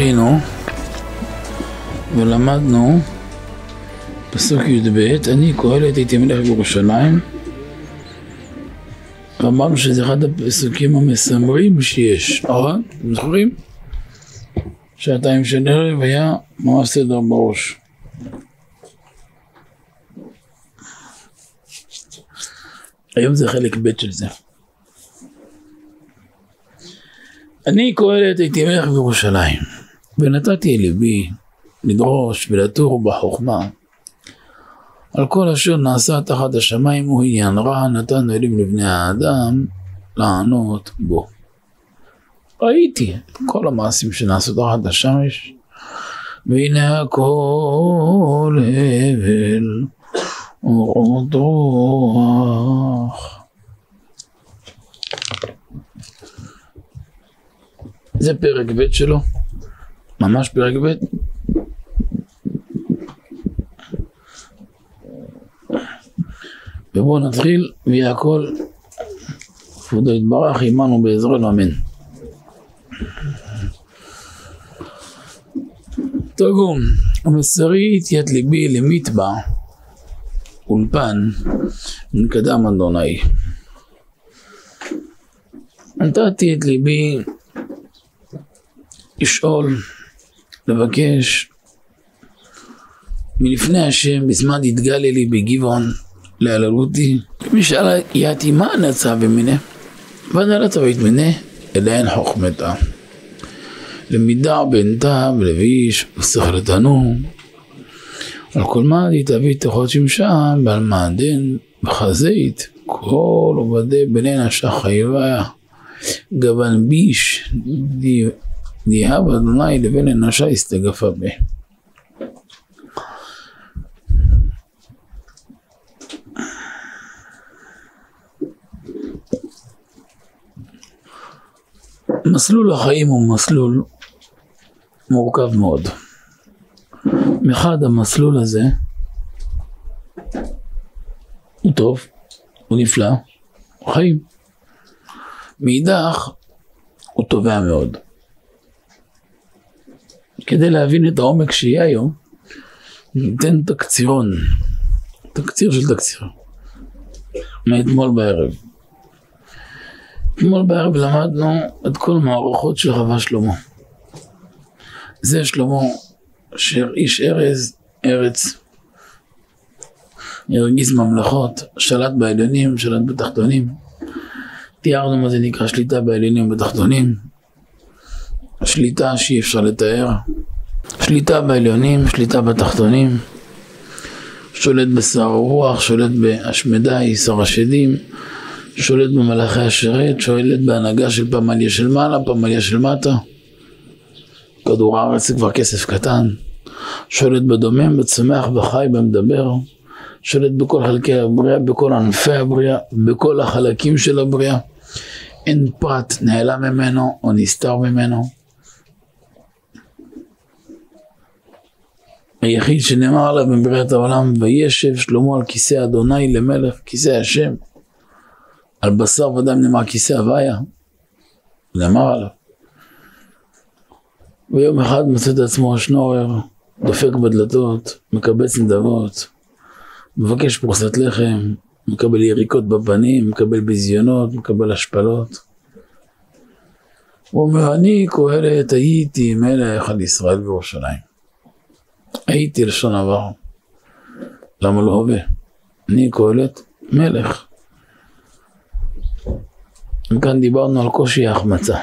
זכינו ולמדנו פסוק י"ב, אני קהלת הייתי מלך בירושלים ואמרנו שזה אחד הפסוקים המסמרים שיש, נכון? אתם זוכרים? שעתיים של ערב היה ממש סדר בראש. היום זה חלק ב' של זה. אני קהלת הייתי מלך בירושלים, ונתתי ליבי לדרוש ולתור בחוכמה. על כל אשר נעשה תחת השמיים הוא עניין רע, נתן אלים לבני האדם לענות בו. ראיתי את כל המעשים שנעשו תחת השמש, והנה הכל הבל ועוד רוח. זה פרק ב' שלו, ממש פרק ב'. ובואו נתחיל, ויהיה הכל כבודו יתברך עמנו בעזרנו אמן. תרגום, המסרי את ליבי למטבע, אולפן, מקדם אדוני. נתתי את ליבי לשאול, לבקש מלפני השם, בזמן התגלה לי בגבעון, להללותי, משאלה יעתי מה נצא במיני? ונאלה צבית מיני, אלא אין חוכמתה. למידה בנתה ולביש ושכלתנו על כל מה תביא תכות שמשה בעל מעדן בחזית כל עובדי בני נשה חייבה גוון ביש דיהב אדוני לבן אנשה הסתגפה בה מסלול החיים הוא מסלול מורכב מאוד. מחד המסלול הזה הוא טוב, הוא נפלא, הוא חיים. מאידך הוא תובע מאוד. כדי להבין את העומק שיהיה היום, ניתן תקצירון, תקציר של תקציר, מאתמול בערב. אתמול בערב למדנו את כל מערכות של חווה שלמה. זה שלמה אשר איש ארז, ארץ, הרגיז ממלכות, שלט בעליונים, שלט בתחתונים. תיארנו מה זה נקרא שליטה בעליונים ובתחתונים. שליטה שאי אפשר לתאר. שליטה בעליונים, שליטה בתחתונים. שולט בשר הרוח, שולט בהשמדי, שר השדים. שולט במלאכי השרת, שולט בהנהגה של פמליה של מעלה, פמליה של מטה. כדור הארץ זה כבר כסף קטן. שולט בדומם, בצומח, בחי, במדבר. שולט בכל חלקי הבריאה, בכל ענפי הבריאה, בכל החלקים של הבריאה. אין פרט נעלם ממנו או נסתר ממנו. היחיד שנאמר עליו בבריאת העולם, וישב שלמה על כיסא אדוני למלך, כיסא השם. על בשר ודם נאמר כיסא הוויה, נאמר עליו. ויום אחד מוצא את עצמו השנורר, דופק בדלתות, מקבץ נדבות, מבקש פרוסת לחם, מקבל יריקות בפנים, מקבל ביזיונות, מקבל השפלות. הוא אומר, אני קהלת הייתי מלך על ישראל בירושלים. הייתי לשון עבר. למה לא הווה? אני קהלת מלך. וכאן דיברנו על קושי ההחמצה.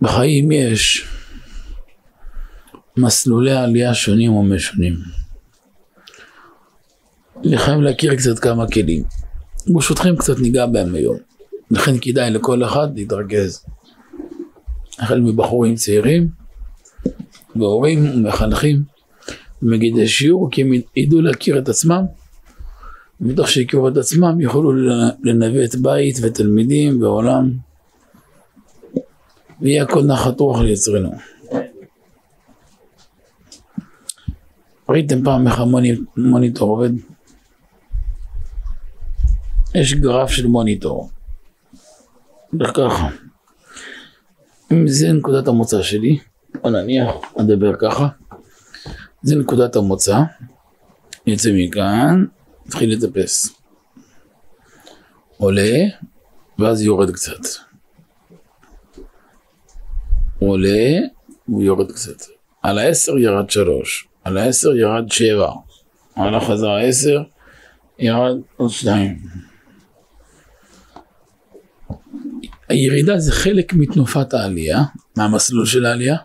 בחיים יש מסלולי עלייה שונים ומשונים. אני חייב להכיר קצת כמה כלים. ברשותכם קצת ניגע בהם היום. לכן כדאי לכל אחד להתרכז. החל מבחורים צעירים, והורים ומחנכים. מגידי שיעור, כי הם ידעו להכיר את עצמם, ומתוך שהכירו את עצמם יוכלו לנווט בית ותלמידים ועולם, ויהיה הכל נחת רוח ליצרנו. ראיתם פעם איך המוניטור עובד? יש גרף של מוניטור. הולך ככה. אם זה נקודת המוצא שלי, או נניח, אדבר ככה, זה נקודת המוצא, יוצא מכאן, מתחיל לטפס. עולה, ואז יורד קצת. עולה, והוא יורד קצת. על העשר ירד שלוש, על העשר ירד שבע, על החזרה עשר, ירד עוד שתיים. הירידה זה חלק מתנופת העלייה, מהמסלול של העלייה,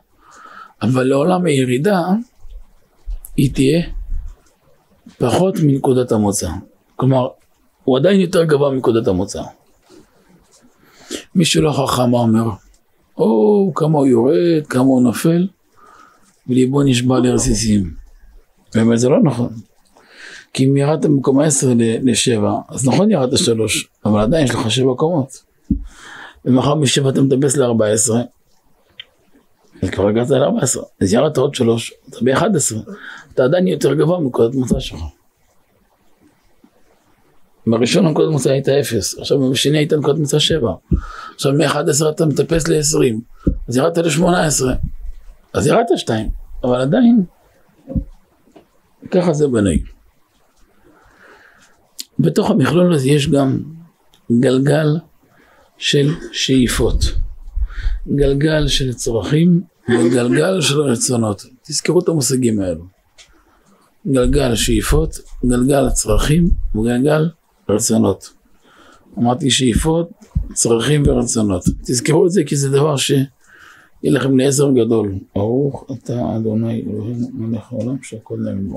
אבל לעולם הירידה היא תהיה פחות מנקודת המוצא. כלומר, הוא עדיין יותר גבוה מנקודת המוצא. מי שלא חכם אומר, או כמה הוא יורד, כמה הוא נופל, וליבו נשבע לרסיסים. באמת זה לא נכון. כי אם ירדת במקום 10 ל-7, אז נכון ירדת 3, אבל עדיין יש לך 7 קומות. ומחר מ-7 אתה מטפס ל-14, אז כבר הגעת ל-14, אז ירדת עוד 3, אתה ב-11, אתה עדיין יותר גבוה מנקודת מוצא שלך. בראשון נקודת מוצא היית 0, עכשיו בשני היית נקודת מוצא 7, עכשיו מ-11 אתה מטפס ל-20, אז ירדת ל-18, אז ירדת 2, אבל עדיין, ככה זה בנוי. בתוך המכלול הזה יש גם גלגל של שאיפות, גלגל של צרכים וגלגל של רצונות. תזכרו את המושגים האלו. גלגל שאיפות, גלגל צרכים וגלגל רצונות. אמרתי שאיפות, צרכים ורצונות. תזכרו את זה כי זה דבר שיהיה לכם לעזר גדול. ברוך אתה אדוני אלוהינו מלך העולם שהכל נעים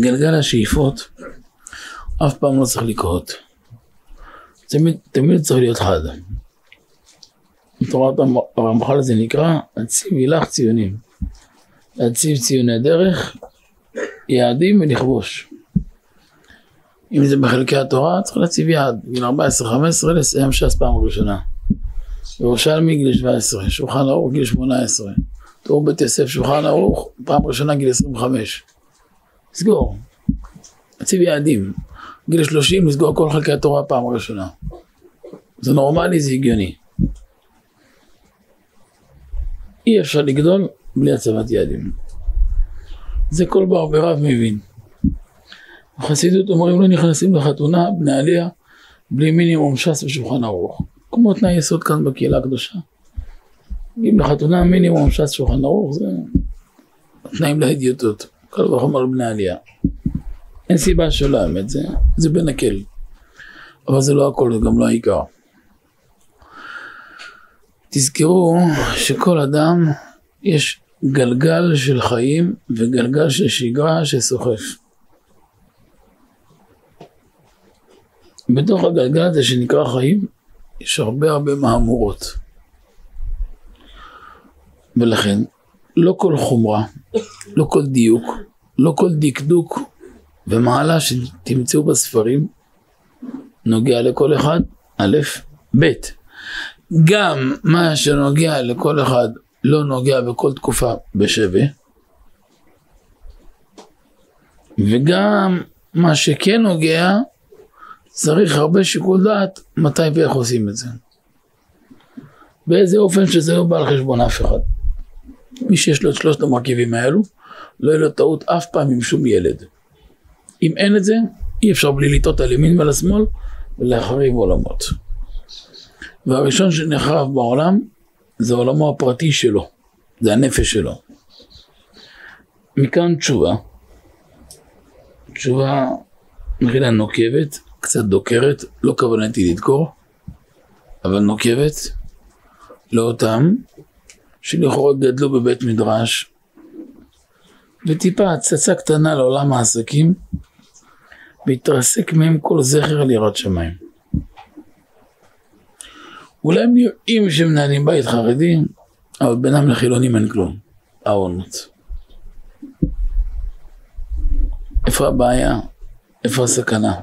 גלגל השאיפות אף פעם לא צריך לקרות. תמיד, תמיד צריך להיות חד. בתורת הרמח"ל זה נקרא הציבי לך ציונים. להציב ציוני דרך, יעדים ולכבוש. אם זה בחלקי התורה, צריך להציב יעד. גיל 14-15 לסיים ש"ס פעם ראשונה. ירושלמי גיל 17, שולחן ערוך גיל 18. תור בית יוסף שולחן ערוך, פעם ראשונה גיל 25. לסגור. להציב יעדים. גיל 30 לסגור כל חלקי התורה פעם ראשונה. זה נורמלי, זה הגיוני. אי אפשר לגדול בלי הצבת יעדים. זה כל בר ברב מבין. בחסידות אומרים לא נכנסים לחתונה, בני עלייה, בלי מינימום ש"ס ושולחן ערוך. כמו תנאי יסוד כאן בקהילה הקדושה. אם לחתונה מינימום ש"ס ושולחן ערוך זה תנאים להדיוטות. כל וחומר בני עלייה. אין סיבה שלא האמת, זה, זה בנקל. אבל זה לא הכל, זה גם לא העיקר. תזכרו שכל אדם יש גלגל של חיים וגלגל של שגרה שסוחף. בתוך הגלגל הזה שנקרא חיים יש הרבה הרבה מהמורות. ולכן לא כל חומרה, לא כל דיוק, לא כל דקדוק ומעלה שתמצאו בספרים נוגע לכל אחד, א', ב', גם מה שנוגע לכל אחד לא נוגע בכל תקופה בשווה, וגם מה שכן נוגע, צריך הרבה שיקול דעת מתי ואיך עושים את זה. באיזה אופן שזה לא בא על חשבון אף אחד. מי שיש לו את שלושת המרכיבים האלו, לא יהיה לו טעות אף פעם עם שום ילד. אם אין את זה, אי אפשר בלי לטעות על ימין ועל השמאל ולהחריב עולמות. והראשון שנחרב בעולם זה עולמו הפרטי שלו, זה הנפש שלו. מכאן תשובה, תשובה מחילה נוקבת, קצת דוקרת, לא כוונתי לדקור, אבל נוקבת, לאותם שלכאורה גדלו בבית מדרש, וטיפה הצצה קטנה לעולם העסקים, והתרסק מהם כל זכר ליראת שמיים. אולי הם נראים שמנהלים בית חרדי, אבל בינם לחילונים אין כלום. העונות. איפה הבעיה? איפה הסכנה?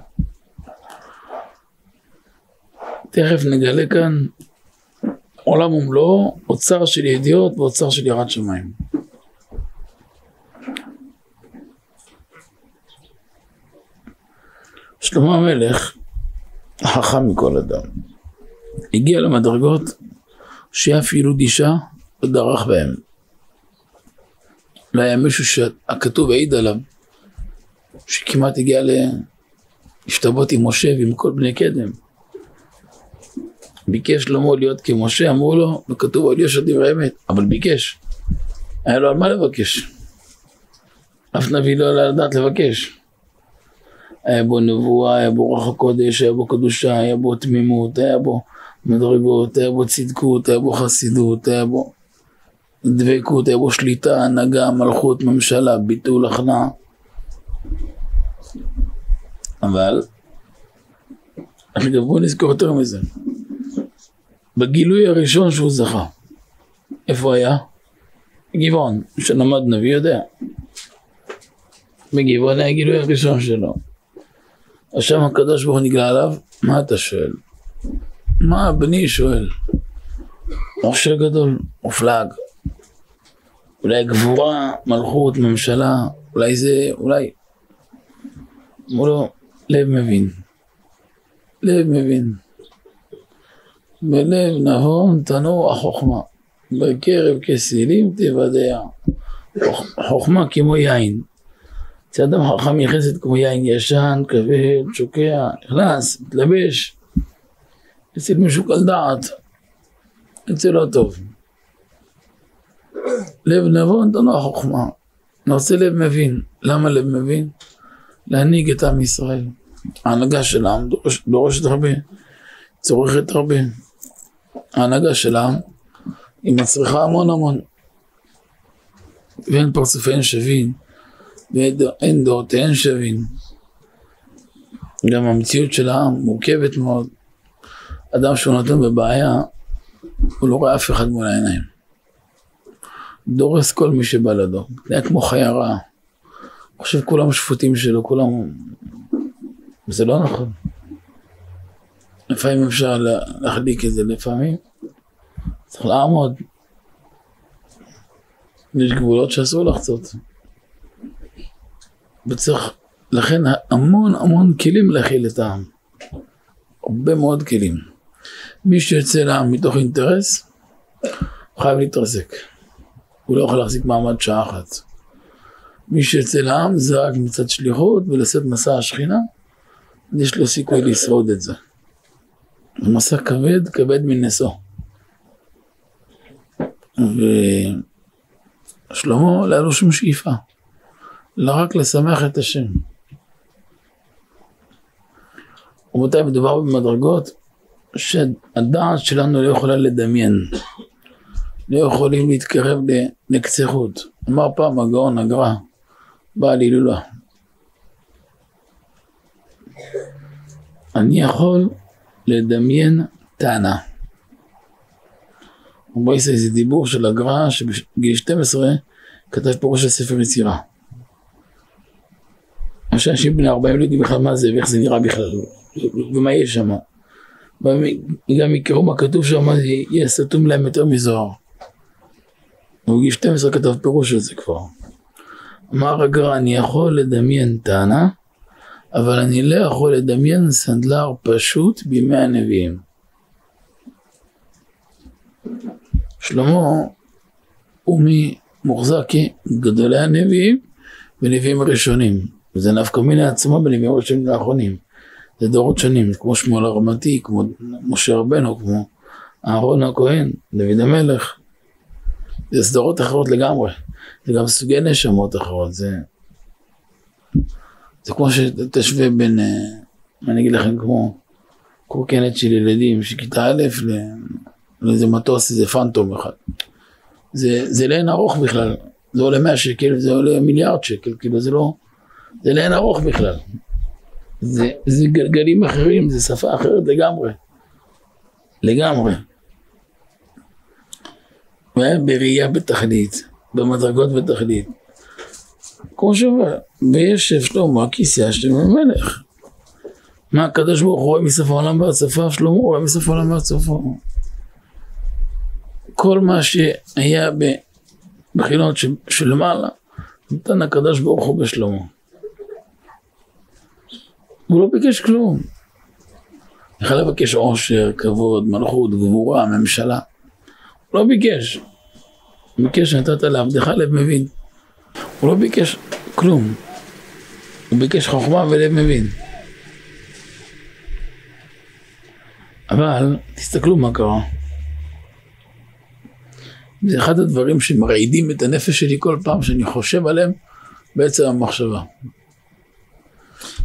תכף נגלה כאן עולם ומלואו, אוצר של ידיעות ואוצר של יראת שמיים. שלמה המלך, החכם מכל אדם, הגיע למדרגות שאף אפילו גישה לא דרך בהם. לא היה מישהו שהכתוב העיד עליו, שכמעט הגיע להשתוות עם משה ועם כל בני קדם. ביקש שלמה להיות כמשה, אמרו לו, וכתוב על יש דברי אמת, אבל ביקש. היה לו על מה לבקש. אף נביא לא עלה לדעת לבקש. היה בו נבואה, היה בו רוח הקודש, היה בו קדושה, היה בו תמימות, היה בו מדרגות, היה בו צדקות, היה בו חסידות, היה בו דבקות, היה בו שליטה, הנהגה, מלכות, ממשלה, ביטול, הכנעה. אבל, אגב בואו נזכור יותר מזה. בגילוי הראשון שהוא זכה, איפה היה? גבעון, מי שלמד נביא יודע. בגבעון היה הגילוי הראשון שלו. עכשיו הקדוש ברוך הוא נגלה עליו, מה אתה שואל? מה בני שואל? משה גדול, מופלג. אולי גבורה, מלכות, ממשלה, אולי זה, אולי. אמרו לו, לב מבין. לב מבין. בלב נבון תנוע החוכמה. בקרב כסילים תוודע. חוכמה כמו יין. אצל אדם חכם נכנסת כמו יין ישן, כבד, שוקע, נכנס, מתלבש. אצל מישהו קל דעת, אצל לא טוב. לב נבון תנוע חוכמה. רוצה לב מבין. למה לב מבין? להנהיג את עם ישראל. ההנהגה של העם דורש, דורשת הרבה, צורכת הרבה. ההנהגה של העם היא מצריכה המון המון. ואין פרצופיהן שווים, ואין דעותיהן שווים. גם המציאות של העם מורכבת מאוד. אדם שהוא נותן בבעיה, הוא לא רואה אף אחד מול העיניים. דורס כל מי שבא לידו. זה כמו חיה רעה. חושב כולם שפוטים שלו, כולם... זה לא נכון. לפעמים אפשר להחליק את זה, לפעמים צריך לעמוד. יש גבולות שאסור לחצות. וצריך, לכן המון המון כלים להכיל את העם. הרבה מאוד כלים. מי שיוצא לעם מתוך אינטרס, חייב להתרסק. הוא לא יכול להחזיק מעמד שעה אחת. מי שיוצא לעם זה רק מצד שליחות ולשאת מסע השכינה, יש לו סיכוי לשרוד את זה. מסע כבד, כבד מנשוא. ושלמה, לא היה לו שום שאיפה, לא רק לשמח את השם. רבותיי, מדובר במדרגות שהדעת שלנו לא יכולה לדמיין. לא יכולים להתקרב לקצה. אמר פעם הגאון הגר"א, בעל הילולה. אני יכול לדמיין טענה. בא איזה דיבור של הגר"א שבגיל 12 כתב פירוש של ספר יצירה. מה שאנשים בני 40 לא יודעים בכלל מה זה ואיך זה נראה בכלל ומה יש שם. גם יקראו מה כתוב שם, יהיה סתום להם יותר מזוהר. בגיל 12 כתב פירוש של זה כבר. אמר הגר"א, אני יכול לדמיין טענה, אבל אני לא יכול לדמיין סנדלר פשוט בימי הנביאים. שלמה הוא מוחזק כגדולי הנביאים ונביאים הראשונים. וזה נפקא מיני עצמו בנביאים הראשונים לאחרונים. זה דורות שונים, כמו שמואל הרמתי, כמו משה רבנו, כמו אהרון הכהן, דוד המלך. זה סדרות אחרות לגמרי. זה גם סוגי נשמות אחרות, זה... זה כמו שתשווה בין, אה, אני אגיד לכם, כמו קורקנת של ילדים שכיתה א' לאיזה מטוס, איזה פנטום אחד. זה, זה לאין ארוך בכלל, זה עולה 100 שקל, זה עולה מיליארד שקל, כאילו זה לא, זה לאין ארוך בכלל. זה, זה גלגלים אחרים, זה שפה אחרת לגמרי. לגמרי. בראייה בתכלית. במדרגות בתכלית. כמו שאומר, וישב שלמה הכיסא השם המלך. מה הקדוש ברוך הוא רואה מסוף העולם ועד סופו, שלמה רואה מסוף העולם ועד סופו. כל מה שהיה בבחינות של מעלה, נתן הקדוש ברוך הוא בשלמה. הוא לא ביקש כלום. יכול לבקש עושר, כבוד, מלכות, גבורה, ממשלה. הוא לא ביקש. הוא ביקש שנתת לעבדך לב מבין. הוא לא ביקש כלום. הוא ביקש חוכמה ולב מבין. אבל תסתכלו מה קרה. זה אחד הדברים שמרעידים את הנפש שלי כל פעם שאני חושב עליהם בעצם המחשבה.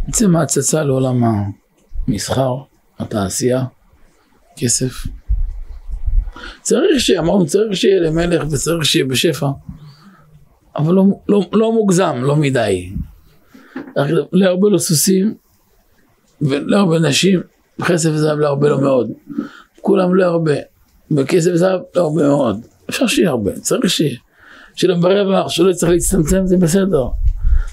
בעצם ההצצה לעולם המסחר, התעשייה, כסף. צריך שיהיה, אמרנו, צריך שיהיה למלך וצריך שיהיה בשפע, אבל לא, לא, לא מוגזם, לא מדי. להרבה לו סוסים ולהרבה נשים, כסף וזהב להרבה לו מאוד. כולם לא הרבה, בכסף וזהב לא הרבה מאוד. אפשר שיהיה הרבה, צריך שיהיה. שלא ברווח, שלא צריך להצטמצם, זה בסדר.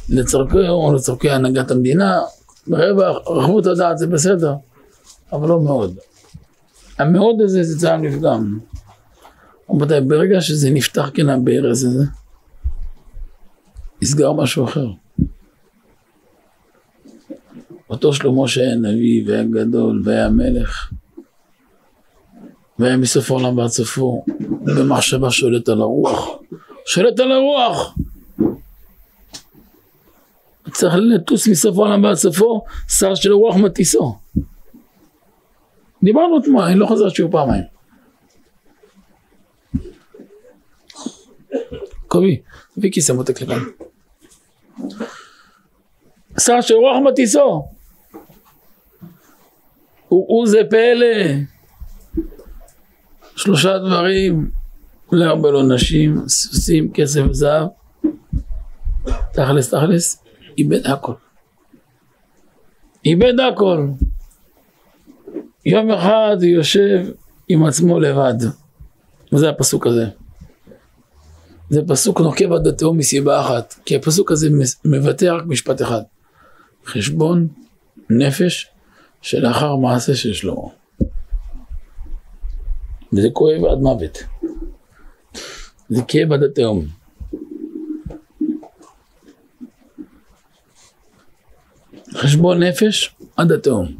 לצורכי או לצורכי הנהגת המדינה, ברווח, רחבות הדעת זה בסדר, אבל לא מאוד. המאוד הזה זה צער נפגם. רבותיי, ברגע שזה נפתח כן הברז הזה, נסגר משהו אחר. אותו שלמה שהיה נביא והיה גדול והיה מלך והיה מסוף העולם ועד סופו במחשבה שולט על הרוח שולט על הרוח! צריך לטוס מסוף העולם ועד סופו שר של הרוח מטיסו. דיברנו אתמול, אני לא חוזר שיעור פעמיים. קובי, תביא כיסא מותק לכאן שר של רוח מטיסו הוא זה פלא. שלושה דברים, להרבה לו נשים, סוסים, כסף וזהב. תכלס, תכלס, איבד הכל. איבד הכל. יום אחד הוא יושב עם עצמו לבד. וזה הפסוק הזה. זה פסוק נוקב עד התהום מסיבה אחת, כי הפסוק הזה מבטא רק משפט אחד. חשבון נפש שלאחר מעשה של שלמה. וזה כואב עד מוות. זה כאב עד התהום. חשבון נפש עד התהום.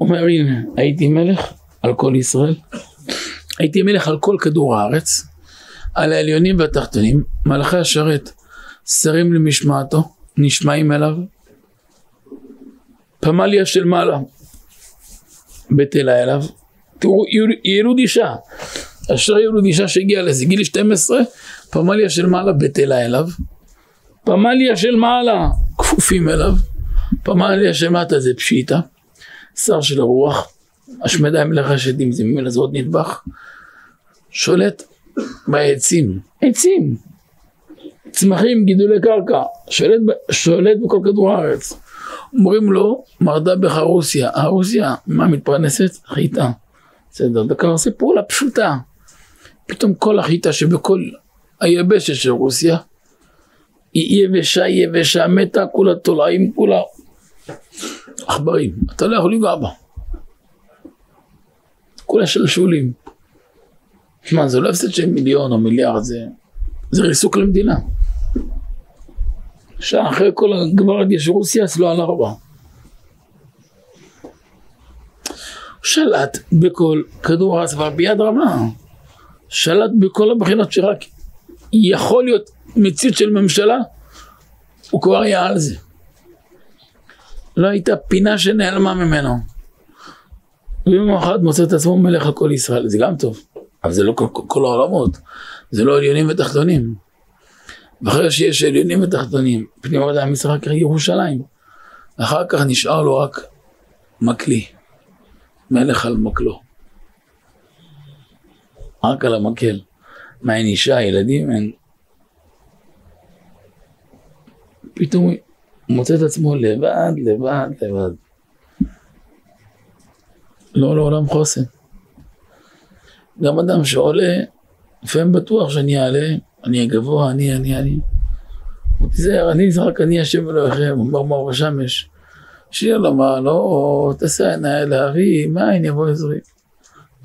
אומר הנה הייתי מלך על כל ישראל, הייתי מלך על כל כדור הארץ, על העליונים והתחתונים, מלאכי השרת, שרים למשמעתו, נשמעים אליו, פמליה של מעלה, בטלה אליו, תראו ילוד אישה, אשר ילוד אישה שהגיעה לזה גיל 12, פמליה של מעלה בטלה אליו, פמליה של מעלה כפופים אליו, פמליה של מטה זה פשיטה, שר של הרוח, השמדה מלך השדים זה ממילא זה עוד נדבך, שולט בעצים, עצים, צמחים, גידולי קרקע, שולט, שולט בכל כדור הארץ. אומרים לו, מרדה בך רוסיה. הרוסיה, מה מתפרנסת? חיטה. בסדר, דקה עושה פעולה פשוטה. פתאום כל החיטה שבכל היבשת של רוסיה, היא יבשה, יבשה, מתה, כולה תולעים, כולה עכברים. אתה לא יכול לגוע בה. כולה שלשולים. שמע, זה לא הפסד של מיליון או מיליארד, זה, זה ריסוק למדינה. שאחרי כל הגברת יש רוסיה אצלו על ארבע. שלט בכל כדור הארץ אבל ביד רמה. שלט בכל הבחינות שרק יכול להיות מציאות של ממשלה, הוא כבר היה על זה. לא הייתה פינה שנעלמה ממנו. ויום אחד מוצא את עצמו מלך על כל ישראל, זה גם טוב, אבל זה לא כל, כל, כל העולמות, זה לא עליונים ותחתונים. ואחרי שיש עליונים ותחתונים, פנימה ישראל רק ירושלים. אחר כך נשאר לו רק מקלי, מלך על מקלו. רק על המקל. מה אין אישה, ילדים, אין. פתאום הוא מוצא את עצמו לבד, לבד, לבד. לא לעולם חוסן. גם אדם שעולה, לפעמים בטוח שאני אעלה, אני אהיה גבוה, אני, אני, אני. תיזהר, אני רק אני השם אלוהיכם, אומר מר בשמש. שיר לומר, לא תעשה עיניי להביא, מאין יבוא עזרי.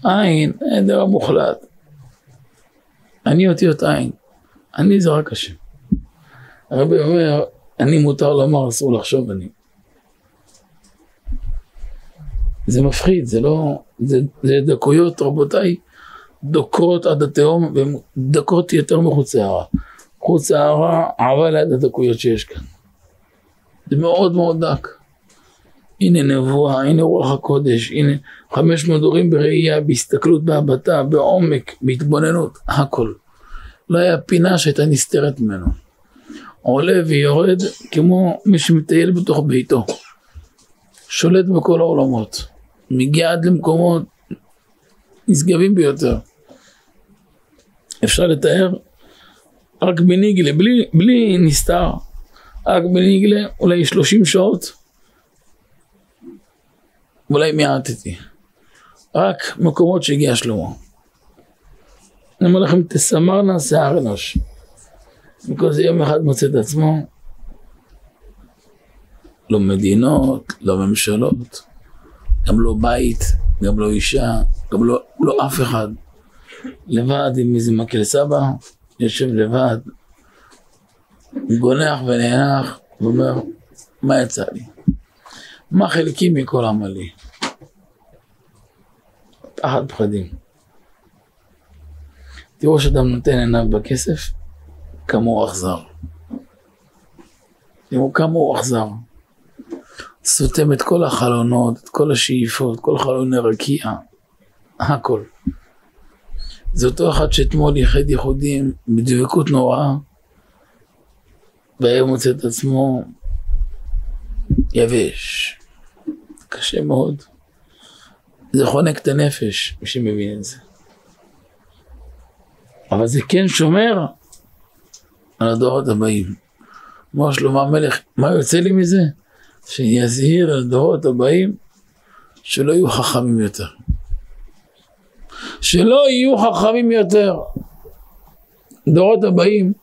עין, אין דבר מוחלט. אני אותיות עין. אני זה רק השם. הרבי אומר, אני מותר לומר, אסור לחשוב אני. זה מפחיד, זה לא, זה, זה דקויות רבותיי, דוקרות עד התהום והן דקות יותר מחוץ להערה. חוץ להערה עבה ליד הדקויות שיש כאן. זה מאוד מאוד דק. הנה נבואה, הנה רוח הקודש, הנה חמש מדורים בראייה, בהסתכלות, בהבטה, בעומק, בהתבוננות, הכל. לא היה פינה שהייתה נסתרת ממנו. עולה ויורד כמו מי שמטייל בתוך ביתו. שולט בכל העולמות. מגיע עד למקומות נשגבים ביותר. אפשר לתאר רק בניגלה, בלי, בלי נסתר, רק בניגלה אולי 30 שעות, אולי מיעטתי. רק מקומות שהגיע שלמה. אני אומר לכם, תסמרנה שיער אנוש. וכל זה יום אחד מוצא את עצמו, לא מדינות, לא ממשלות, גם לא בית, גם לא אישה, גם לא, לא אף אחד. לבד עם איזה מקל סבא, יושב לבד, גונח ונאנח, ואומר, מה יצא לי? מה חלקי מכל עמלי? פחד פחדים. תראו שאדם נותן עיניו בכסף, כמה הוא אכזר. תראו כמה הוא אכזר. סותם את כל החלונות, את כל השאיפות, כל חלוני רקיע, הכל. זה אותו אחד שאתמול ייחד ייחודים בדבקות נוראה, והיום מוצא את עצמו יבש. קשה מאוד. זה חונק את הנפש, מי שמבין את זה. אבל זה כן שומר על הדורות הבאים. אמר שלמה המלך, מה יוצא לי מזה? שיזהיר על הדורות הבאים שלא יהיו חכמים יותר. שלא יהיו חכמים יותר. הדורות הבאים,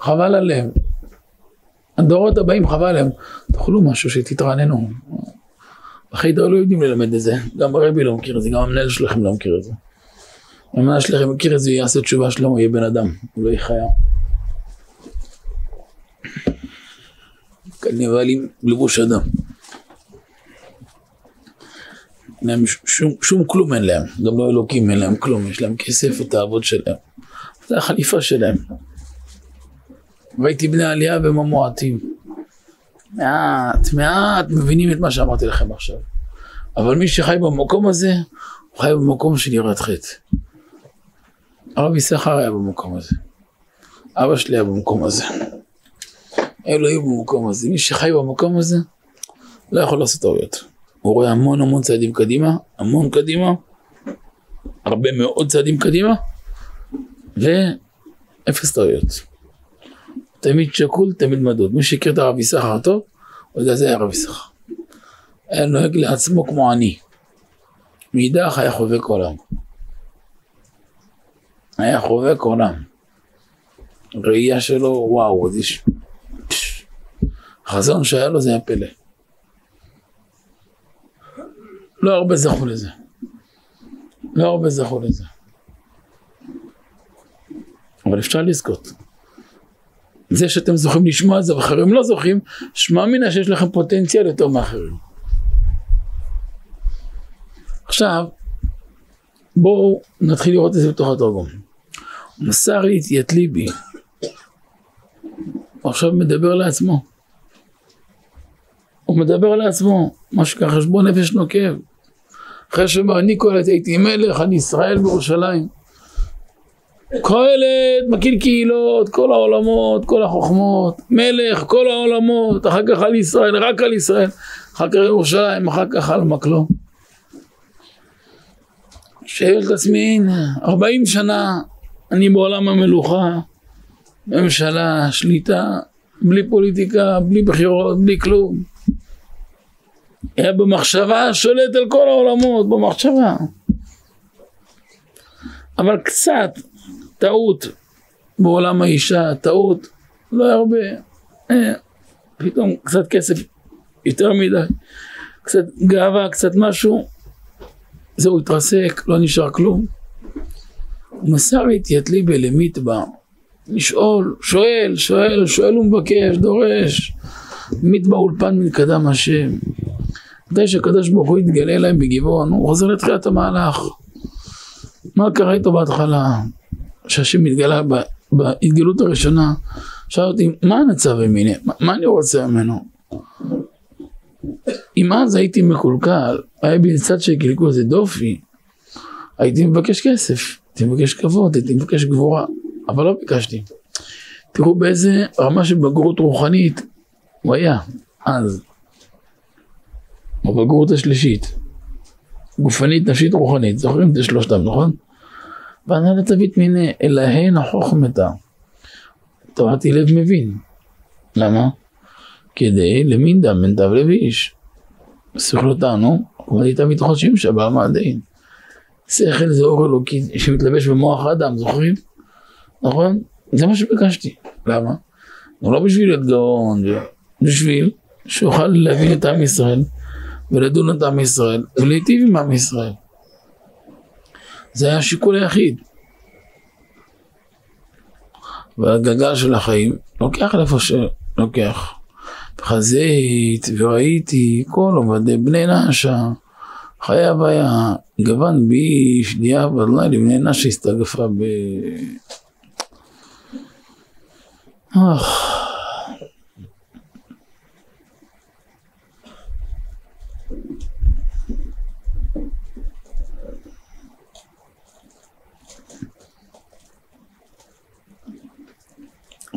חבל עליהם. הדורות הבאים חבל עליהם. תאכלו משהו שתתרעננו. החיידר לא יודעים ללמד את זה, גם הרבי לא מכיר את זה, גם המנהל שלכם לא מכיר את זה. המנהל שלכם מכיר את זה, יעשה תשובה שלמה, יהיה בן אדם, הוא לא יהיה חיה. קרנבלים לבוש אדם. להם שום, שום כלום אין להם, גם לא אלוקים אין להם כלום, יש להם כסף ותאוות שלהם. זה החליפה שלהם. ראיתי בני עלייה והם המועטים. מעט, מעט מבינים את מה שאמרתי לכם עכשיו. אבל מי שחי במקום הזה, הוא חי במקום של יראת חטא. הרב יששכר היה במקום הזה. אבא שלי היה במקום הזה. אלו היו במקום הזה. מי שחי במקום הזה, לא יכול לעשות טעויות. הוא רואה המון המון צעדים קדימה, המון קדימה, הרבה מאוד צעדים קדימה, ואפס טעויות. תמיד שקול, תמיד מדוד. מי שהכיר את הרב יששכר טוב, הוא יודע זה היה הרב יששכר. היה נוהג לעצמו כמו עני. מאידך היה חובק עולם. היה חובק עולם. ראייה שלו, וואו, זה ש... החזון שהיה לו זה היה פלא. לא הרבה זכו לזה. לא הרבה זכו לזה. אבל אפשר לזכות. זה שאתם זוכים לשמוע את זה ואחרים לא זוכים, שמע מינה שיש לכם פוטנציאל יותר מאחרים. עכשיו, בואו נתחיל לראות את זה בתוך התרגום. מסר לי את ליבי. הוא עכשיו מדבר לעצמו. הוא מדבר לעצמו, מה שנקרא חשבון נפש נוקב. אחרי שאומר, אני קהלת הייתי מלך על ישראל בירושלים. קהלת, מקיל קהילות, כל העולמות, כל החוכמות, מלך, כל העולמות, אחר כך על ישראל, רק על ישראל, אחר כך ירושלים, אחר כך על מקלו. שואל את עצמי, הנה, 40 שנה אני בעולם המלוכה, ממשלה, שליטה, בלי פוליטיקה, בלי בחירות, בלי כלום. היה במחשבה שולט על כל העולמות, במחשבה. אבל קצת טעות בעולם האישה, טעות, לא הרבה, אה, פתאום קצת כסף יותר מדי, קצת גאווה, קצת משהו, זהו, התרסק, לא נשאר כלום. מסר את יתליבה למטבע, לשאול, שואל, שואל, שואל ומבקש, דורש, מטבע אולפן מקדם השם. מתי שהקדוש ברוך הוא התגלה להם בגבעון, הוא חוזר לתחילת המהלך. מה קרה איתו בהתחלה? שהשם התגלה בהתגלות הראשונה, שאל אותי, מה הנצב ימיני? מה, אני רוצה ממנו? אם אז הייתי מקולקל, היה בי צד של קלקול זה דופי, הייתי מבקש כסף, הייתי מבקש כבוד, הייתי מבקש גבורה, אבל לא ביקשתי. תראו באיזה רמה של בגרות רוחנית הוא היה אז. בבגרות השלישית. גופנית, נפשית, רוחנית. זוכרים את שלושתם, נכון? וענה לתווית מיני, אלהן החוכמתה. תורתי לב מבין. למה? כדי למין דם בן תו לב איש. שכלותנו, איתה מתחודשים שבא מעדין. שכל זה אור אלוקי שמתלבש במוח האדם, זוכרים? נכון? זה מה שביקשתי. למה? לא בשביל להיות גאון, בשביל שיוכל להבין את עם ישראל ולדון את עם ישראל ולהיטיב עם עם ישראל. זה היה השיקול היחיד. והגלגל של החיים לוקח לאיפה שלוקח. חזית וראיתי כל עובדי בני נשה חיי הוויה גוון בי שנייה בלילה לבני נשה הסתגפה ב... אוח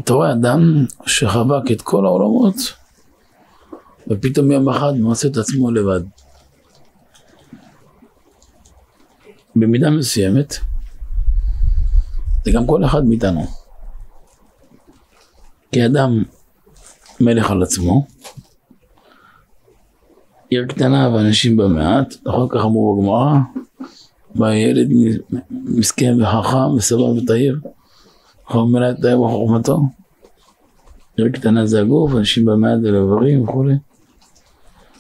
אתה רואה אדם שחבק את כל העולמות ופתאום יום אחד מוצא את עצמו לבד. במידה מסוימת זה גם כל אחד מאיתנו. כי אדם מלך על עצמו, עיר קטנה ואנשים במעט, אחר כך אמרו בגמרא, בא ילד מסכן וחכם וסבב את העיר, אחר מלא את העיר בחוכמתו, עיר קטנה זה הגוף, אנשים במעט זה לברים וכולי.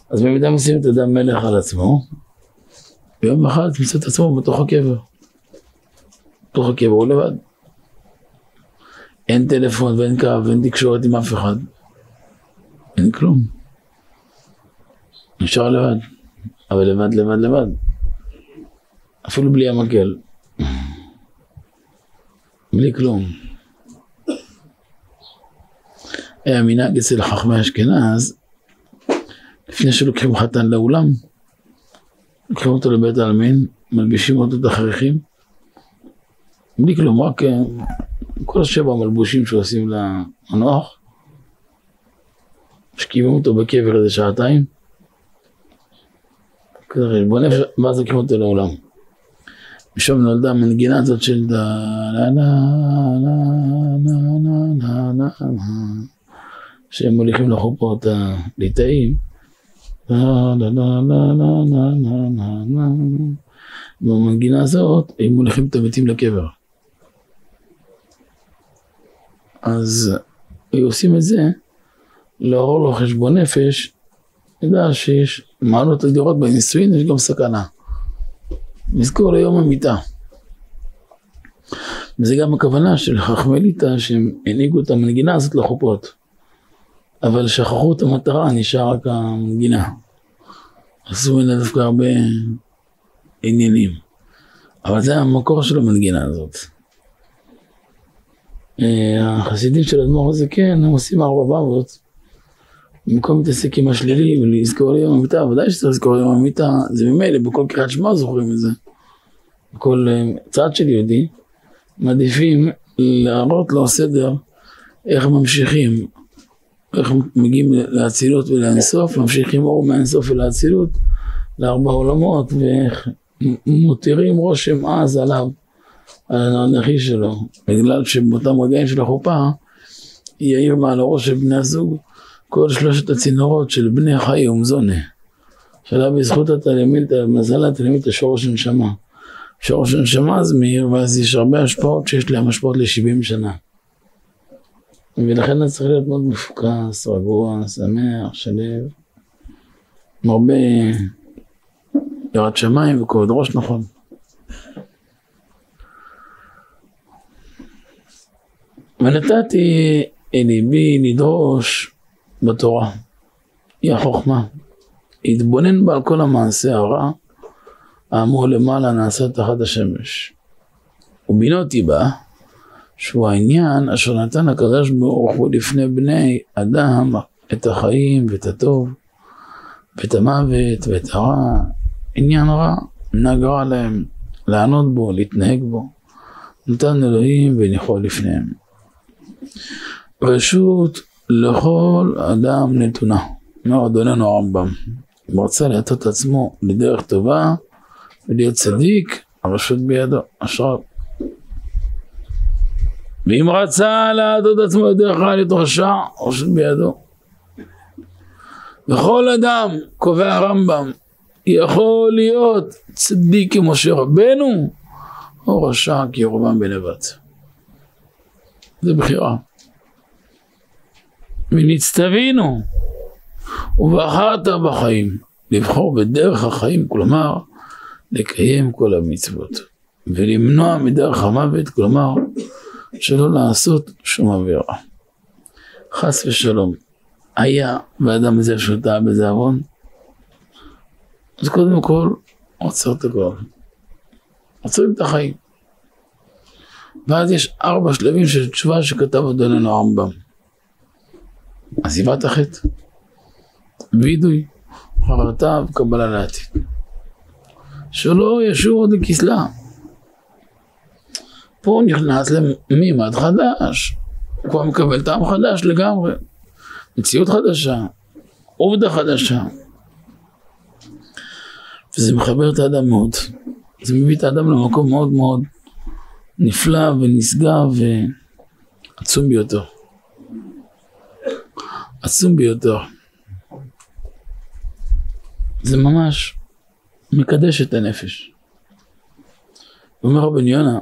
אז במידה מסוימת אדם מלך על עצמו, ויום אחד מוצא את עצמו בתוך הקבר. בתוך הקבר הוא לבד. אין טלפון ואין קו ואין תקשורת עם אף אחד. אין כלום. נשאר לבד. אבל לבד, לבד, לבד. אפילו בלי המקל. בלי כלום. היה מנהג אצל חכמי אשכנז, לפני שלוקחים חתן לאולם, לוקחים אותו לבית העלמין, מלבישים אותו את החריכים, בלי כלום, רק אה, כל השבע מלבושים שעושים למנוח, משכיבים אותו בקבר איזה שעתיים, כזה חשבון נפש, ואז לוקחים אותו לעולם. משם נולדה המנגינה הזאת של דה לה לה לה לה לה לה לה שהם מוליכים לחופות הליטאים. אה, במנגינה הזאת הם מוליכים את המתים לקבר. אז אה, עושים את זה לאור לו חשבון נפש, נדע שיש מעלות אדירות בנישואין, יש גם סכנה. נזכור ליום המיטה. וזה גם הכוונה של חכמי ליטא שהם הנהיגו את המנגינה הזאת לחופות. אבל שכחו את המטרה, נשאר רק המנגינה. עשו ממנה דווקא הרבה עניינים. אבל זה המקור של המנגינה הזאת. אה, החסידים של אדמו"ר הזה כן, הם עושים ארבע בבות. במקום להתעסק עם השלילי ולזכור ליום המיטה, ודאי שצריך לזכור ליום המיטה, זה ממילא, בכל קריאת שמע זוכרים את זה. בכל אה, צד של יהודי, מעדיפים להראות לו סדר איך ממשיכים, איך מגיעים לאצילות ולאינסוף, ממשיכים אור מהאינסוף ולאצילות, לארבע עולמות, ואיך מותירים רושם עז עליו. על הנכי שלו, בגלל שבאותם רגעים של החופה יאיר מעל הראש של בני הזוג כל שלושת הצינורות של בני חי ומזונה. שאלה בזכות התלמיד, מזל התלמיד השורש הנשמה. שורש הנשמה זה מאיר, ואז יש הרבה השפעות שיש להם השפעות ל-70 שנה. ולכן אתה צריך להיות מאוד מפוקס, רגוע, שמח, שלב, עם הרבה יראת שמיים וכובד ראש נכון. ונתתי אל ליבי לדרוש בתורה. היא החוכמה, התבונן בה על כל המעשה הרע, האמור למעלה נעשה תחת השמש. ובינה אותי בה, שהוא העניין אשר נתן הקדוש ברוך הוא לפני בני אדם את החיים ואת הטוב ואת המוות ואת הרע, עניין רע, מנהג רע להם, לענות בו, להתנהג בו. נתן אלוהים וניחו לפניהם. רשות לכל אדם נתונה, אומר אדוננו הרמב"ם. אם רצה להטות עצמו לדרך טובה ולהיות צדיק, הרשות בידו, אשריו. ואם רצה להטות עצמו רע להיות רשע, הרשות בידו. וכל אדם, קובע הרמב"ם, יכול להיות צדיק כמשה רבנו, או רשע כירובעם בן נבט. זה בחירה. ונצטווינו, ובחרת בחיים, לבחור בדרך החיים, כלומר, לקיים כל המצוות, ולמנוע מדרך המוות, כלומר, שלא לעשות שום עבירה. חס ושלום, היה באדם הזה שותא בזה עוון, אז קודם כל עוצר את הכל. עוצרים את החיים. ואז יש ארבע שלבים של תשובה שכתב אדוננו הרמב"ם. עזיבת החטא, וידוי, חרטה וקבלה לעתיד. שלא ישוב עוד לכסלה. פה הוא נכנס למימד חדש, הוא כבר מקבל טעם חדש לגמרי, מציאות חדשה, עובדה חדשה. וזה מחבר את האדם מאוד. זה מביא את האדם למקום מאוד מאוד נפלא ונשגב ועצום ביותר. עצום ביותר. זה ממש מקדש את הנפש. אומר רבן יונה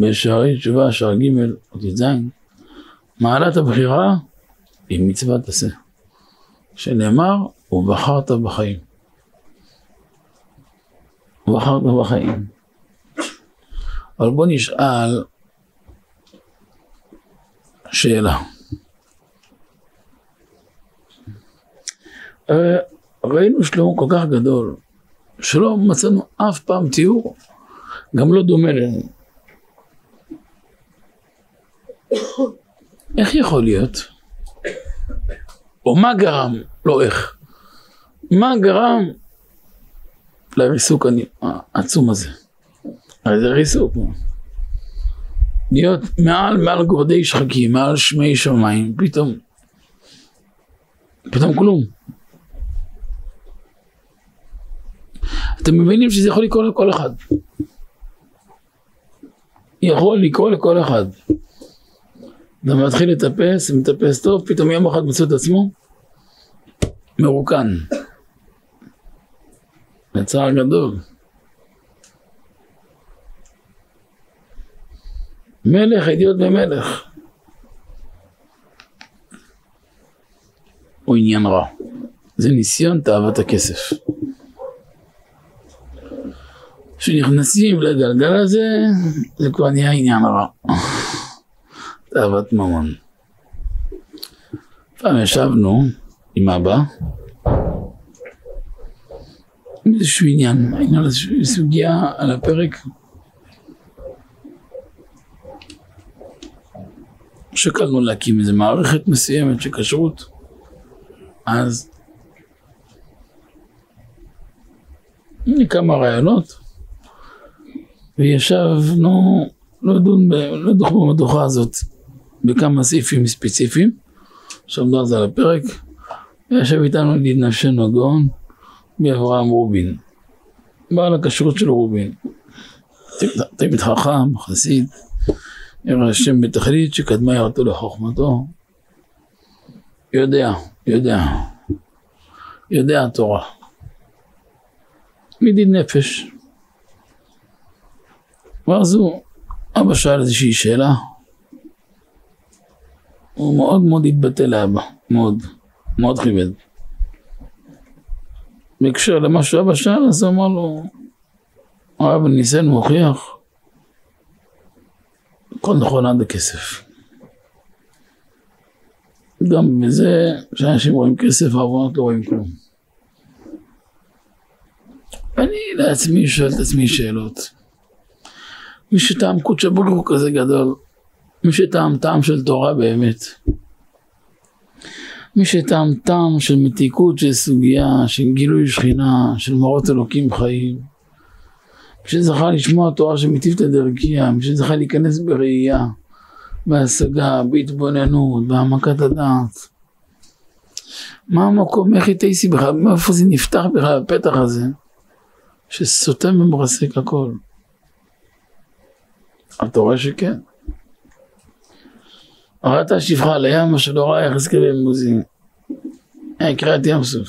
בשערי תשובה, שער ג' או ט"ז, מעלת הבחירה היא מצוות עשה, שנאמר, ובחרת בחיים. ובחרת בחיים. אבל בוא נשאל שאלה. ראינו שלמה כל כך גדול, שלא מצאנו אף פעם תיאור, גם לא דומה לזה. איך יכול להיות? או מה גרם, לא איך, מה גרם לריסוק העצום הזה. הרי זה ריסוק. להיות מעל, מעל גורדי שחקים, מעל שמי שמיים, פתאום, פתאום כלום. אתם מבינים שזה יכול לקרות לכל אחד. יכול לקרות לכל אחד. אדם מתחיל לטפס, מטפס טוב, פתאום יום אחד מוצא את עצמו מרוקן. בצער גדול. מלך, אידיוט ומלך. הוא עניין רע. זה ניסיון תאוות הכסף. כשנכנסים לגלגל הזה, זה כבר נהיה עניין רע. תאוות ממון. פעם ישבנו עם אבא, איזשהו עניין, העניין איזושהי סוגיה על הפרק. שקלנו להקים איזה מערכת מסוימת של כשרות. אז כמה רעיונות. וישבנו לדון, לדוח במדוכה הזאת בכמה סעיפים ספציפיים שעמדו זה על הפרק וישב איתנו ידיד נפשנו הגאון מאברהם רובין, בעל הכשרות של רובין. תלמיד חכם, חסיד, ירא השם בתכלית שקדמה ירתו לחוכמתו. יודע, יודע, יודע התורה. מדיד נפש. ואז הוא, אבא שאל איזושהי שאלה, הוא מאוד מאוד התבטא לאבא, מאוד, מאוד כיבד. בהקשר למה שאבא שאל, אז הוא אמר לו, הרב ניסן מוכיח, הכל נכון עד הכסף. גם בזה שאנשים רואים כסף, העוונות לא רואים כלום. ואני לעצמי שואל את עצמי שאלות. מי שטעם קודשא ברוך הוא כזה גדול, מי שטעם טעם של תורה באמת, מי שטעם טעם של מתיקות של סוגיה, של גילוי שכינה, של מורות אלוקים חיים, מי שזכה לשמוע תורה שמטיב את הדרכיה, מי שזכה להיכנס בראייה, בהשגה, בהתבוננות, בהעמקת הדעת. מה המקום, איך היא תייסי בכלל, מאיפה זה נפתח בכלל הפתח הזה, שסותם ומרסק הכל. אתה רואה שכן. ראתה שפחה על הים, מה שלא ראה יחזקאל ומוזים. היה קריאת ים סוף.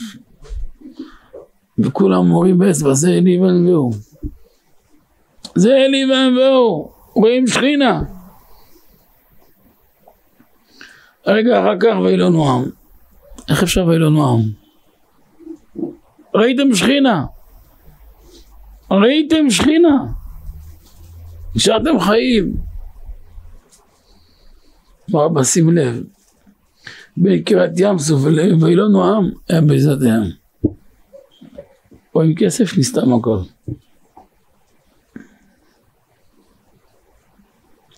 וכולם מורים באצבע, זה אלי ונבואו. זה אלי ונבואו, רואים שכינה. רגע אחר כך ויהי נועם. איך אפשר ויהי נועם? ראיתם שכינה. ראיתם שכינה. נשארתם חיים. אמר אבא שים לב, בקריאת ים סוף ואילון העם היה בעזרת הים. או עם כסף נסתם הכל.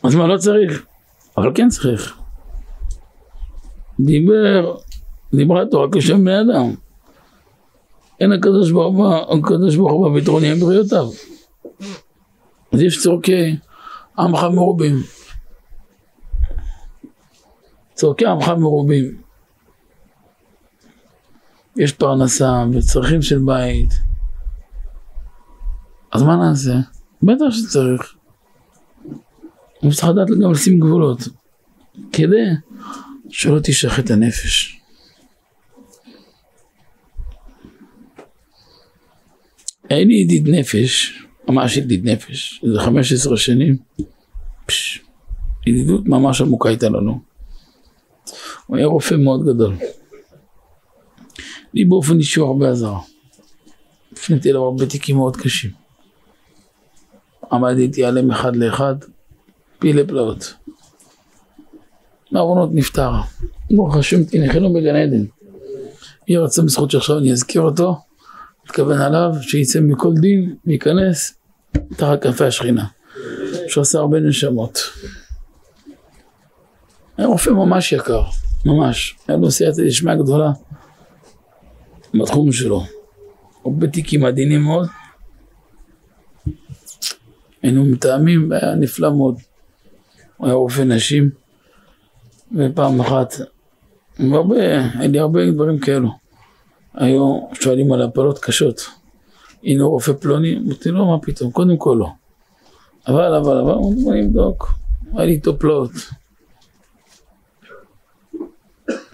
אז מה לא צריך? אבל כן צריך. דיבר, דיברה תורה כשם בני אדם. אין הקדוש ברוך הוא, הקדוש ברוך הוא בפתרונים בריאותיו. אז יש צורכי עמך מרובים. צורכי עמך מרובים. יש פרנסה וצרכים של בית. אז מה נעשה? בטח שצריך. אבל צריך לדעת גם לשים גבולות. כדי שלא תשחט הנפש. אין לי ידיד נפש, ממש ידיד נפש, איזה 15 שנים, פש, ידידות ממש עמוקה הייתה לנו. הוא היה רופא מאוד גדול. לי באופן אישי הרבה עזר. הפניתי אליו הרבה תיקים מאוד קשים. עמד איתי עליהם אחד לאחד, פילי פלאות. מעוונות נפטר. ברוך השם תנחלו בגן עדן. יהיה רצון בזכות שעכשיו אני אזכיר אותו, מתכוון עליו, שיצא מכל דין, וייכנס תחת כנפי השכינה. שהוא עשה הרבה נשמות. היה רופא ממש יקר, ממש. היה לו סייעתא דשמיא גדולה בתחום שלו. הרבה תיקים עדינים מאוד. היינו מתאמים, היה נפלא מאוד. הוא היה רופא נשים. ופעם אחת, והרבה, היה לי הרבה דברים כאלו. היו שואלים על הפלות קשות. הנה רופא פלוני, אמרתי לו, מה פתאום, קודם כל לא. אבל, אבל, אבל, בוא נבדוק. היה לי איתו פלאות.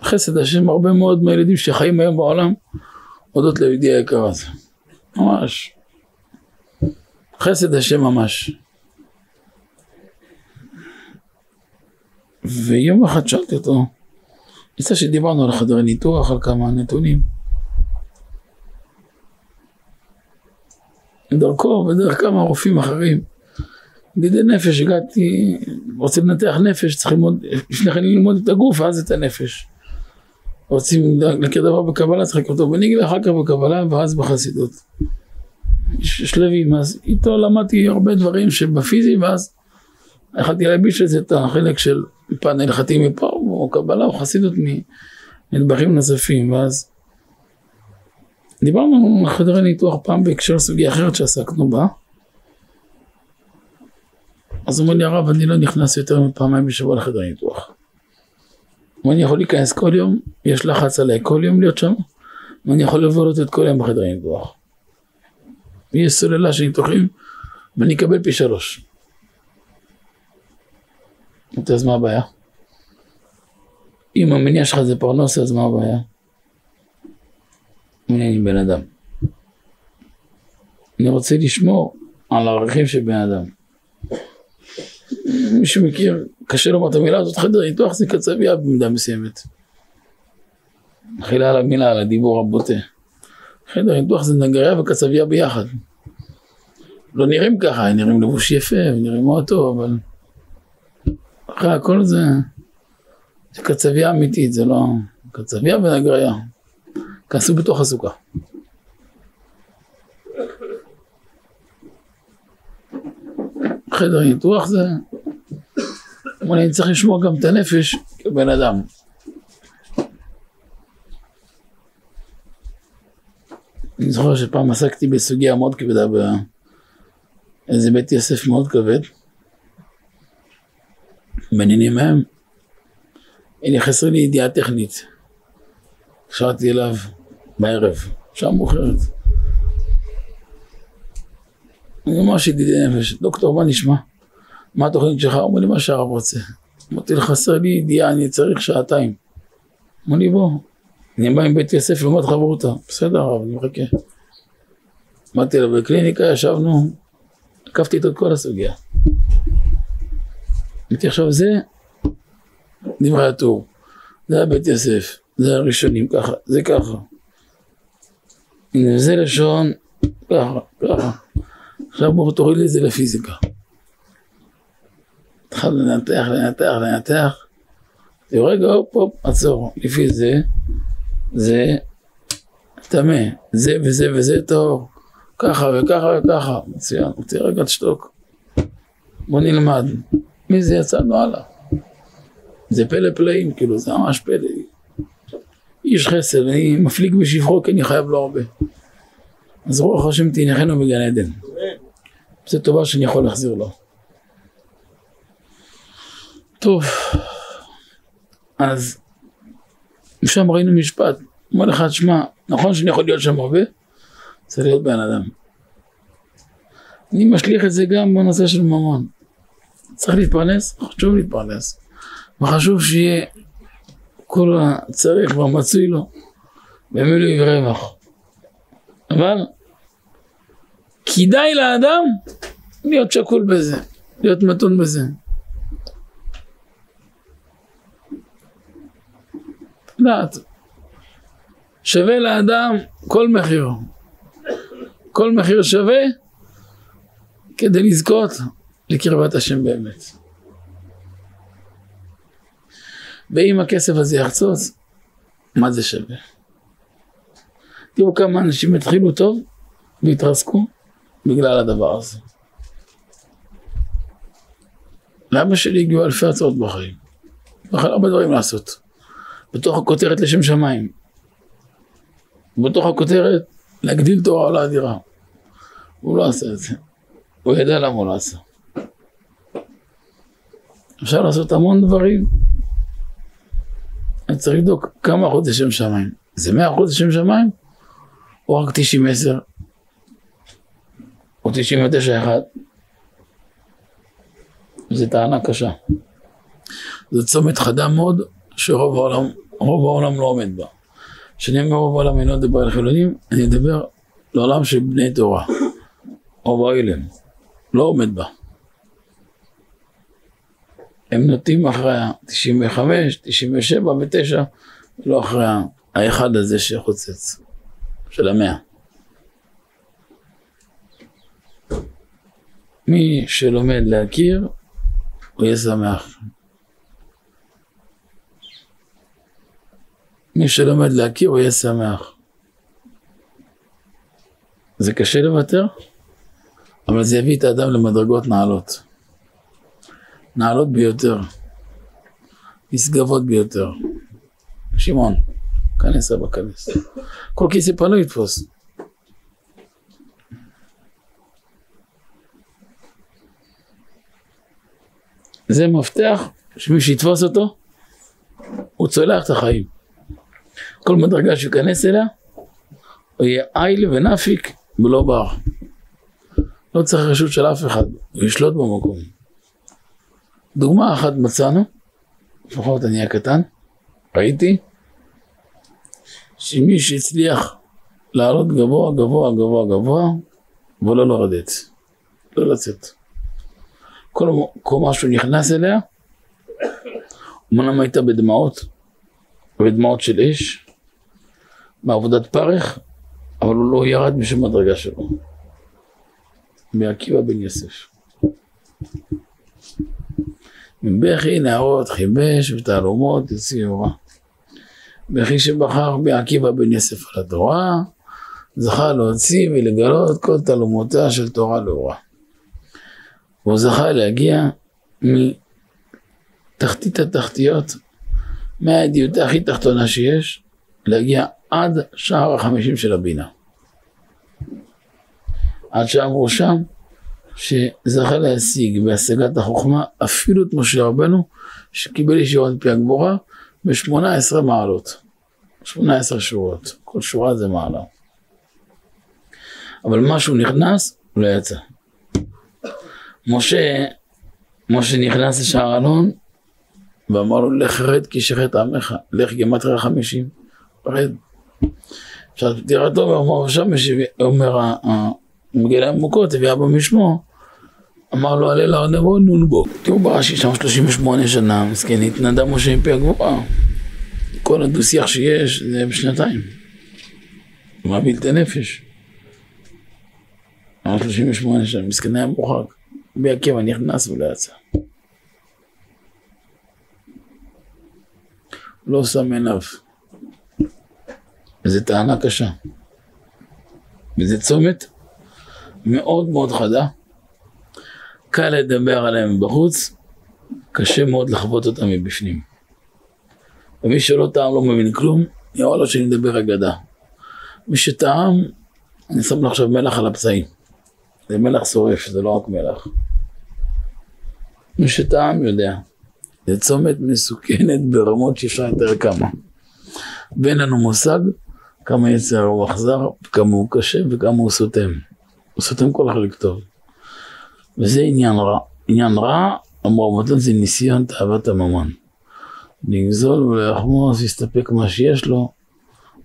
חסד השם, הרבה מאוד מהילדים שחיים היום בעולם, הודות ליהודי היקר הזה. ממש. חסד השם ממש. ויום אחד שאלתי אותו, יצא שדיברנו על חדרי ניתוח, על כמה נתונים. דרכו ודרך כמה רופאים אחרים. ידידי נפש, הגעתי, רוצה לנתח נפש, צריך ללמוד, לפני כן ללמוד את הגוף ואז את הנפש. רוצים להכיר דבר בקבלה, צריך אותו בניגלה, אחר כך בקבלה ואז בחסידות. שלבים, אז איתו למדתי הרבה דברים שבפיזי ואז יכלתי להלביש את זה את החלק של פן הלכתי מפה, או קבלה או חסידות מנדבכים נוספים, ואז דיברנו על חדרי ניתוח פעם בהקשר סוגיה אחרת שעסקנו בה. אז אומר לי הרב, אני לא נכנס יותר מפעמיים בשבוע לחדר ניתוח. ואני יכול להיכנס כל יום, יש לחץ עליי כל יום להיות שם, ואני יכול לבלות את כל יום בחדר ניתוח. יש סוללה של ניתוחים, ואני אקבל פי שלוש. אז מה הבעיה? אם המניע שלך זה פרנוסה, אז מה הבעיה? אני בן אדם. אני רוצה לשמור על הערכים של בן אדם. מי שמכיר, קשה לומר את המילה הזאת, חדר ניתוח זה קצביה במידה מסוימת. מחילה על המילה, על הדיבור הבוטה. חדר ניתוח זה נגריה וקצביה ביחד. לא נראים ככה, הם נראים לבוש יפה, הם נראים מאוד טוב, אבל אחרי הכל זה, זה קצביה אמיתית, זה לא קצביה ונגריה. כנסו בתוך הסוכה. חדר ניתוח זה לי, אני צריך לשמוע גם את הנפש כבן אדם. אני זוכר שפעם עסקתי בסוגיה מאוד כבדה באיזה בית יוסף מאוד כבד. בעניינים מהם, הנה חסר לי ידיעה טכנית. התקשרתי אליו בערב, שעה מאוחרת. אני ממש ידידי נפש, דוקטור, מה נשמע? מה התוכנית שלך? אמר לי, מה שהרב רוצה. אמרתי לך, חסר לי ידיעה, אני צריך שעתיים. אמר לי, בוא, אני בא עם בית יוסף לעומת חברותה. בסדר, הרב, אני מחכה. אמרתי לו, בקליניקה ישבנו, עקפתי איתו את כל הסוגיה. אמרתי עכשיו, זה דברי הטור, זה הבית יוסף, זה הראשונים, ככה, זה ככה. זה לשון, ככה, ככה. עכשיו בואו תוריד לי את זה לפיזיקה. התחלנו לנתח, לנתח, לנתח. רגע, הופ, הופ, עצור. לפי זה, זה טמא, זה וזה וזה טהור. ככה וככה וככה. מצוין. אמרתי, רגע, תשתוק. בוא נלמד. מזה יצאנו הלאה. זה פלא פלאים, כאילו, זה ממש פלא. איש חסד, אני מפליג בשבחו כי אני חייב לו הרבה. אז רוח השם תניחנו בגן עדן. זו טובה שאני יכול להחזיר לו. טוב, אז משם ראינו משפט, אומר לך, שמע, נכון שאני יכול להיות שם הרבה? צריך להיות בן אדם. אני משליך את זה גם בנושא של ממון. צריך להתפרנס, חשוב להתפרנס. וחשוב שיהיה כל הצריך והמצוי לו במילוי ורווח. אבל כדאי לאדם להיות שקול בזה, להיות מתון בזה. לדעת, שווה לאדם כל מחיר. כל מחיר שווה כדי לזכות לקרבת השם באמת. ואם הכסף הזה יחצוץ, מה זה שווה? תראו כמה אנשים התחילו טוב והתרסקו בגלל הדבר הזה. לאבא שלי הגיעו אלפי הצעות בחיים. בכלל הרבה דברים לעשות. בתוך הכותרת לשם שמיים. בתוך הכותרת להגדיל תורה עולה אדירה. הוא לא עשה את זה. הוא ידע למה הוא לא עשה. אפשר לעשות המון דברים. אני צריך לבדוק כמה אחוז לשם שמיים. זה מאה אחוז לשם שמיים? או רק תשעים עשר? או תשעים ותשע אחד? זו טענה קשה. זו צומת חדה מאוד שרוב העולם, רוב העולם לא עומד בה. כשאני אומר רוב העולם אינו מדבר על חילונים, אני מדבר לעולם של בני תורה. רוב האילם. לא עומד בה. הם נוטים אחרי ה-95, 97 ו-9, לא אחרי האחד הזה שחוצץ, של המאה. מי שלומד להכיר, הוא יהיה שמח. מי שלומד להכיר, הוא יהיה שמח. זה קשה לוותר, אבל זה יביא את האדם למדרגות נעלות. נעלות ביותר, נשגבות ביותר. שמעון, כנס אבא, כנס. כל כיסא פנוי יתפוס. זה מפתח שמי שיתפוס אותו, הוא צולח את החיים. כל מדרגה שייכנס אליה, הוא יהיה איל ונפיק ולא בר. לא צריך רשות של אף אחד, הוא ישלוט במקום. דוגמה אחת מצאנו, לפחות אני הקטן, ראיתי, שמי שהצליח לעלות גבוה, גבוה, גבוה, גבוה, ולא לרדת, לא לצאת. כל קומה שהוא נכנס אליה, אמנם הייתה בדמעות, בדמעות של אש, מעבודת פרך, אבל הוא לא ירד משום מדרגה שלו. מעקיבא בן יוסף. מבכי נערות חיבש ותעלומות יוציאו רע. בכי שבחר בעקיבא בן יוסף על התורה, זכה להוציא ולגלות כל תעלומותיה של תורה לאורה. והוא זכה להגיע מתחתית התחתיות, מהידיעות הכי תחתונה שיש, להגיע עד שער החמישים של הבינה. עד שאמרו שם, שזכה להשיג בהשגת החוכמה אפילו את משה רבנו, שקיבל ישירות מפי הגבורה ב-18 מעלות. 18 שורות, כל שורה זה מעלה. אבל מה שהוא נכנס, הוא לא יצא. משה, משה נכנס לשער אלון, ואמר לו, לך רד כי שחט עמך, לך גמטריה חמישים, רד. עכשיו פטירתו, ואומר שם, אומר המגילה עמוקות, הביא אבא משמו, אמר לו, עלה לארנבון נון בו. תראו ברש"י שם 38 שנה, מסכן, התנדה משה עם פי הגבורה. כל הדו שיח שיש זה בשנתיים. מה בלתי נפש? אמר 38 שנה, מסכן היה מורחק. רבי עקיבא נכנס ולא יצא. לא שם עיניו. וזו טענה קשה. וזה צומת מאוד מאוד חדה. קל לדבר עליהם בחוץ, קשה מאוד לחוות אותם מבפנים. ומי שלא טעם לא מבין כלום, יאמר לו שאני מדבר אגדה. מי שטעם, אני שם לו עכשיו מלח על הפצעים. זה מלח שורף, זה לא רק מלח. מי שטעם יודע. זה צומת מסוכנת ברמות שאפשר יותר כמה. ואין לנו מושג כמה יצר הוא אכזר, כמה הוא קשה וכמה הוא סותם. הוא סותם כל החלק טוב. וזה עניין רע. עניין רע, אמרו רבותינו זה ניסיון תאוות הממון. לגזול ולחמוס, יסתפק מה שיש לו,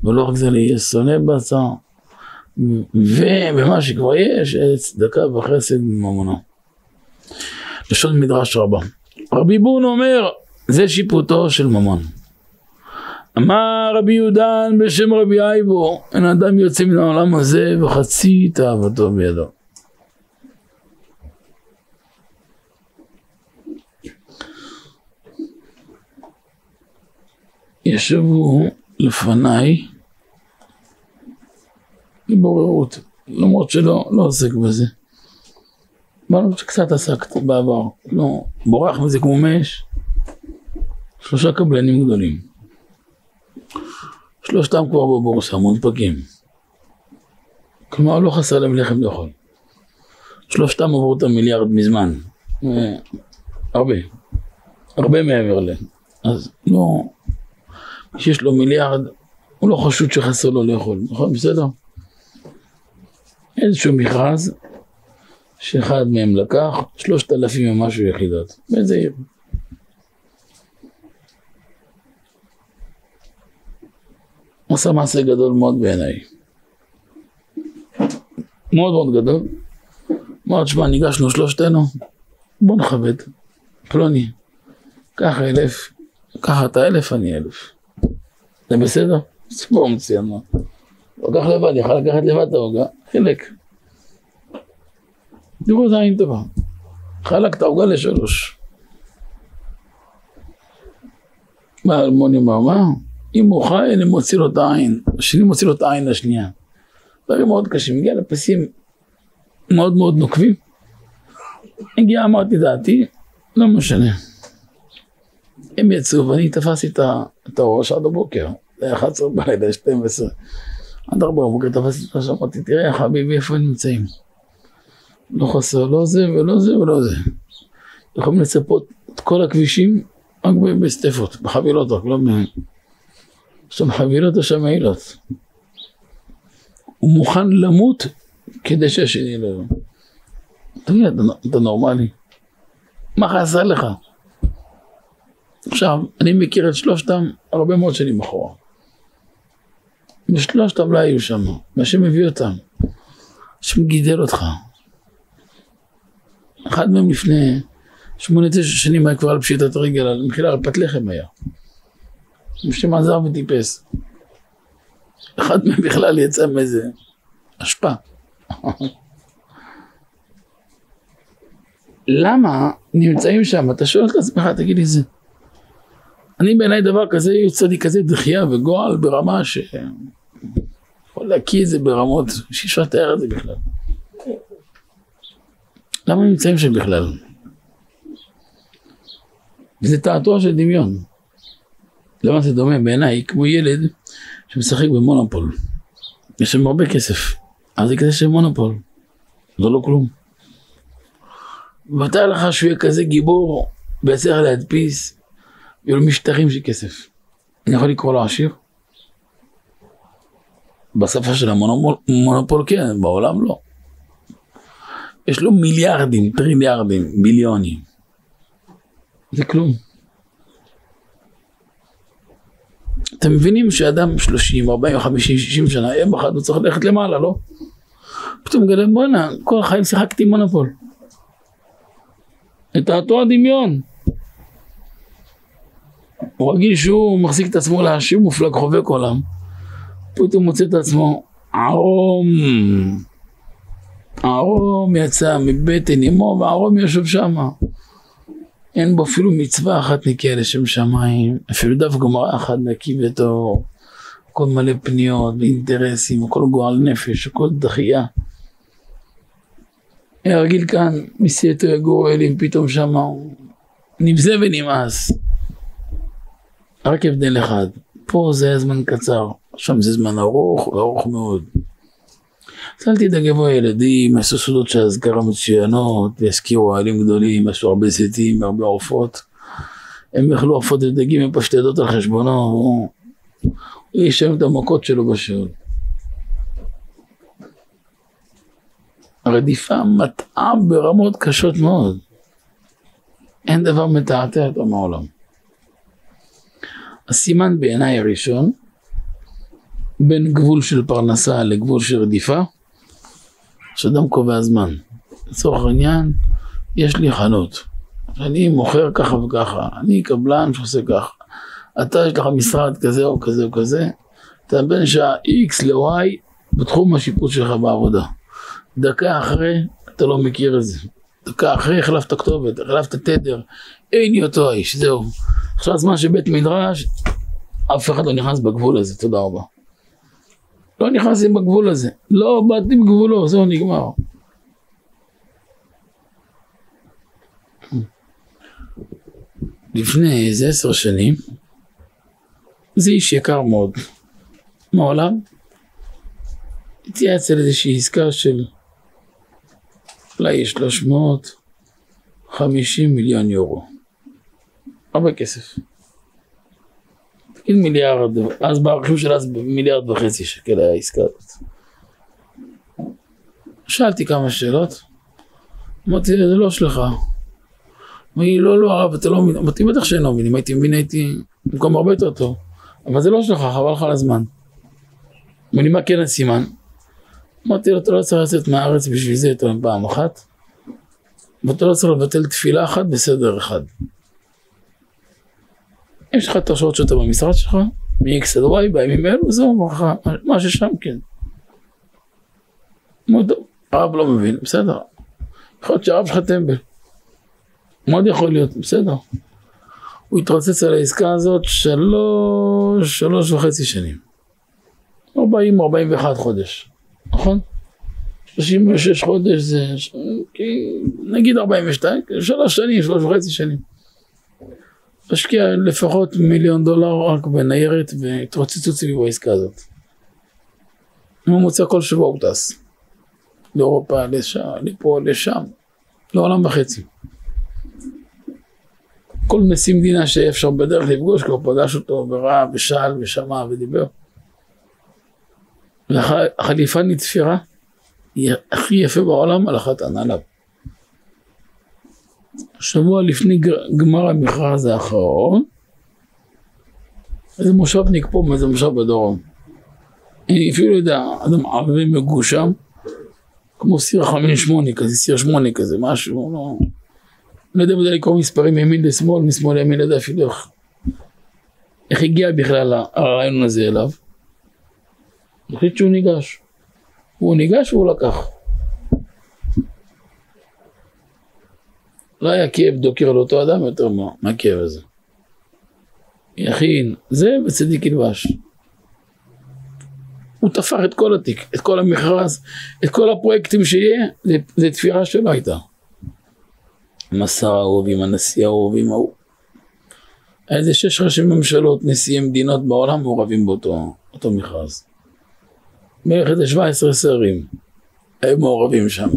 ולא רק זה להיות שונא בצר, ובמה שכבר יש, צדקה וחסד ממונו. לשון מדרש רבה. רבי בון אומר, זה שיפוטו של ממון. אמר רבי יהודן בשם רבי אייבו, אין אדם יוצא מן העולם הזה וחצי תאוותו בידו. ישבו לפניי בבוררות, למרות שלא לא עוסק בזה. למרות שקצת עסקת בעבר, לא, בורח מזה כמו מאש. שלושה קבלנים גדולים. שלושתם כבר בבורסה, מונפקים. כלומר, לא חסר להם לחם לאכול. שלושתם עברו את המיליארד מזמן. אה, הרבה. הרבה מעבר ל... אז לא... שיש לו מיליארד, הוא לא חשוד שחסר לו לאכול, נכון? בסדר? איזשהו מכרז שאחד מהם לקח שלושת אלפים ומשהו יחידות, באיזה עיר. עשה מעשה גדול מאוד בעיניי. מאוד מאוד גדול. אמר, תשמע, ניגשנו שלושתנו, בוא נכבד. פלוני, קח אלף, קח אתה אלף, אני אלף. זה בסדר? סיפור מצוין מה. לקח לבד, יכל לקחת לבד את העוגה, חילק. תראו איזה עין טובה. חלק את העוגה לשלוש. מה אלמוני אמר? אם הוא חי, אני מוציא לו את העין. השני מוציא לו את העין לשנייה. דברים מאוד קשים. הגיע לפסים מאוד מאוד נוקבים. הגיע, אמרתי דעתי, לא משנה. הם יצאו ואני תפסתי את הראש עד הבוקר. זה היה 11 בלילה, 12. עד 4 בבוקר תפסתי את הראש, אמרתי, תראה חביבי, איפה הם נמצאים? לא חסר לא זה ולא זה ולא זה. יכולים לצפות את כל הכבישים רק בסטפות, בחבילות רק, לא ב... שם חבילות או שם מעילות. הוא מוכן למות כדי שהשני לא... תגיד, אתה, נורמלי? מה חסר לך? עכשיו, אני מכיר את שלושתם הרבה מאוד שנים אחורה. ושלושתם לא היו שם, והשם הביא אותם. השם אותך. אחד מהם לפני שמונה תשע שנים היה כבר על פשיטת רגל, על מחילה על פת לחם היה. השם עזר וטיפס. אחד מהם בכלל יצא מאיזה אשפה. למה נמצאים שם? אתה שואל את עצמך, תגיד לי זה. אני בעיניי דבר כזה, יוצא כזה דחייה וגועל ברמה ש... יכול להקיא את זה ברמות שאי אפשר את זה בכלל. למה נמצאים שם בכלל? זה תעתוע של דמיון. למה זה דומה בעיניי? כמו ילד שמשחק במונופול. יש שם הרבה כסף, אז זה כזה של מונופול. זה לא כלום. ותאר לך שהוא יהיה כזה גיבור ויצליח להדפיס, יהיו לו משטרים של כסף. אני יכול לקרוא לו עשיר? בשפה של המונופול כן, בעולם לא. יש לו מיליארדים, טריליארדים, ביליונים. זה כלום. אתם מבינים שאדם 30, 40, 50, 60 שנה, יום אחד הוא צריך ללכת למעלה, לא? פתאום מגלה, בואנה, כל החיים שיחקתי מונופול. את אותו הדמיון. הוא רגיל שהוא מחזיק את עצמו לעשיר מופלג חובק עולם. פתאום מוצא את עצמו ערום. ערום יצא מבטן אמו וערום יושב שמה. אין בו אפילו מצווה אחת נקייה לשם שמיים, אפילו דף גמרא אחד נקי וטהור. הכל מלא פניות ואינטרסים, הכל גועל נפש, הכל דחייה. היה רגיל כאן, מסייתו יגורו אלים, פתאום שמה הוא נבזה ונמאס. רק הבדל אחד, פה זה היה זמן קצר, שם זה זמן ארוך, ארוך מאוד. אל תדאג יבוא ילדים, עשו סודות של אזכרה מצוינות, ויזכירו העלים גדולים, עשו הרבה זיתים, הרבה עופות. הם יאכלו עופות ודגים ופשטדות על חשבונו, הוא ישלם את המכות שלו בשאול. הרדיפה מטעה ברמות קשות מאוד. אין דבר מתעתע יותר מעולם. הסימן בעיניי הראשון, בין גבול של פרנסה לגבול של רדיפה, שאדם קובע זמן. לצורך העניין, יש לי חנות. אני מוכר ככה וככה, אני קבלן שעושה ככה. אתה יש לך משרד כזה או כזה או כזה, אתה בין שעה X ל-Y בתחום השיפוט שלך בעבודה. דקה אחרי, אתה לא מכיר את זה. דקה אחרי החלפת כתובת, החלפת תדר, אין אותו האיש, זהו. עכשיו זמן שבית מדרש, אף אחד לא נכנס בגבול הזה, תודה רבה. לא נכנסים בגבול הזה, לא באתי בגבולו, זהו נגמר. לפני איזה עשר שנים, זה איש יקר מאוד. מעולם התייעץ על איזושהי עסקה של אולי 350 מיליון יורו. הרבה כסף. תגיד מיליארד, אז בערכים של אז מיליארד וחצי שקל היה העסקה הזאת. שאלתי כמה שאלות, אמרתי זה לא שלך. אמר לי לא לא הרב אתה לא מבין, אמרתי בטח שאני לא מבין, אם הייתי מבין הייתי במקום הרבה יותר טוב, אבל זה לא שלך, חבל לך על הזמן. אמר לי מה כן הסימן? אמרתי לו, אתה לא צריך לצאת מהארץ בשביל זה יותר מפעם אחת, ואתה לא צריך לבטל תפילה אחת בסדר אחד. יש לך את השעות שאתה במשרד שלך, מ-X עד Y בימים אלו, זהו, ברכה, מה ששם כן. הרב לא מבין, בסדר. יכול להיות שהרב שלך טמבל. מאוד יכול להיות, בסדר. הוא התרוצץ על העסקה הזאת שלוש, שלוש וחצי שנים. 40-41 חודש. נכון? 36 חודש זה, נגיד 42, שלוש שנים, שלוש וחצי שנים. משקיע לפחות מיליון דולר רק בניירת והתרוצצות סביב העסקה הזאת. ממוצע כל שבוע הוא טס. לאירופה, לשם, לפה, לשם, לעולם וחצי. כל נשיא מדינה שאי אפשר בדרך לפגוש, כבר פגש אותו וראה ושאל ושמע ודיבר. החליפה נתפרה, היא הכי יפה בעולם על אחת עליו. שבוע לפני גמר המכרז האחרון, איזה מושבניק פה מאיזה מושב בדרום. אני אפילו לא יודע, אדם ערבי מגושם, כמו סיר חמין שמונה כזה, סיר שמונה כזה, משהו, לא... לא יודע אם יודע לקרוא מספרים מימין לשמאל, משמאל לימין, לא יודע אפילו איך... איך הגיע בכלל הרעיון הזה אליו. החליט שהוא ניגש. הוא ניגש והוא לקח. לא היה כאב דוקר לאותו אדם יותר מה, מה הכאב הזה? יכין, זה וצדיק ילבש. הוא תפר את כל התיק, את כל המכרז, את כל הפרויקטים שיהיה, זה תפירה שלו הייתה. עם השר ההוא ועם הנשיא ההוא ועם ההוא. היה איזה שש ראשי ממשלות, נשיאי מדינות בעולם מעורבים באותו מכרז. בערך איזה 17 שרים היו מעורבים שם.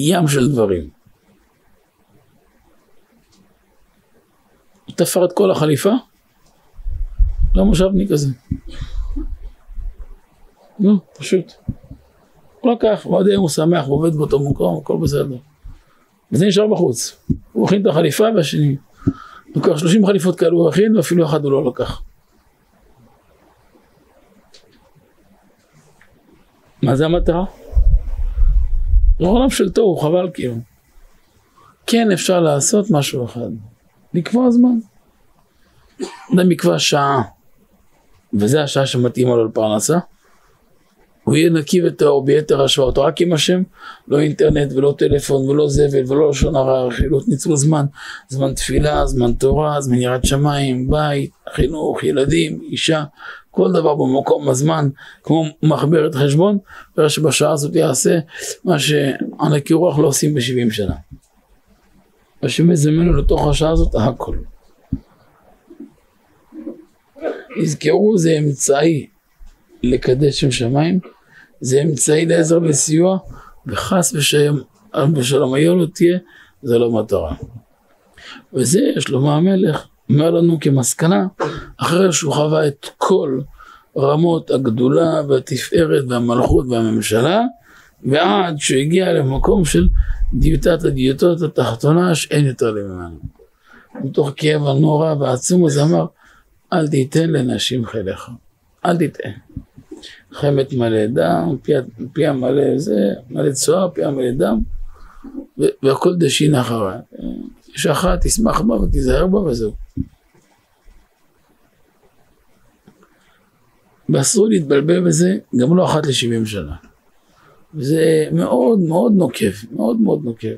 ים של דברים. תפר את כל החליפה? לא מושבניק כזה. נו, פשוט. הוא לקח, ועוד היום הוא שמח, הוא עובד באותו מקום, הכל בסדר. וזה נשאר בחוץ. הוא הכין את החליפה והשני. לקח 30 חליפות כאלו הוא הכין, ואפילו אחד הוא לא לקח. מה זה המטרה? זה עולם של תוהו, חבל כאילו. כן אפשר לעשות משהו אחד, לקבוע זמן. אדם יקבע שעה, וזה השעה שמתאימה לו לפרנסה, הוא יהיה נקי וטהור ביתר השוואות, רק עם השם, לא אינטרנט ולא טלפון ולא זבל ולא לשון הרע, חילות ניצול זמן, זמן תפילה, זמן תורה, זמן יראת שמיים, בית, חינוך, ילדים, אישה, כל דבר במקום, הזמן, כמו מחברת חשבון, ושבשעה הזאת יעשה מה שענקי רוח לא עושים ב-70 שנה. השם יזמנו לתוך השעה הזאת הכל. יזכרו זה אמצעי לקדש שם שמיים, זה אמצעי לעזר וסיוע, וחס ושלום היה לא תהיה, זה לא מטרה. וזה שלמה המלך אומר לנו כמסקנה, אחרי שהוא חווה את כל רמות הגדולה והתפארת והמלכות והממשלה, ועד שהוא הגיע למקום של דיוטת הדיוטות התחתונה שאין יותר ממנו. מתוך כאב הנורא והעצום הזה אמר, אל תיתן לנשים חיליך, אל תיתן. חמת מלא דם, פיה מלא זה, מלא צוהר, פיה מלא דם, והכל דשין אחריה. יש אחת, תשמח בה ותיזהר בה וזהו. ואסור להתבלבל בזה, גם לא אחת לשבעים שנה. זה מאוד מאוד נוקב, מאוד מאוד נוקב.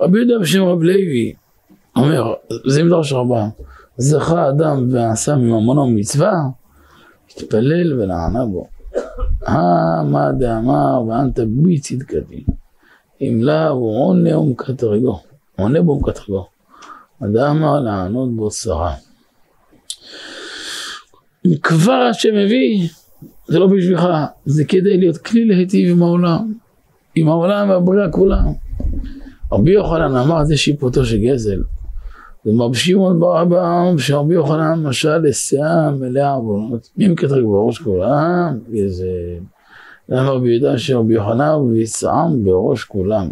רבי יהודה בשם רב לוי אומר, זה מדרש רבה, זכה אדם ועשה מממונו מצווה, התפלל ונענה בו. אה, מה דאמר ואנת בי צדקתי. אם לאו עונה ומקטרגו, עונה בו ומקטרגו. ודאמר לענות בו שרה. אם כבר השם מביא, זה לא בשבילך, זה כדי להיות כלי להיטיב עם העולם, עם העולם והבריאה כולה. רבי יוחנן אמר זה שיפוטו של גזל. זה מרבי שמעון בר אבא, שרבי יוחנן משל לשיאה מלאה עוונות. מי מקטרג בראש כולם? זה... למה רבי יהודה שרבי יוחנן ויצעם בראש כולם.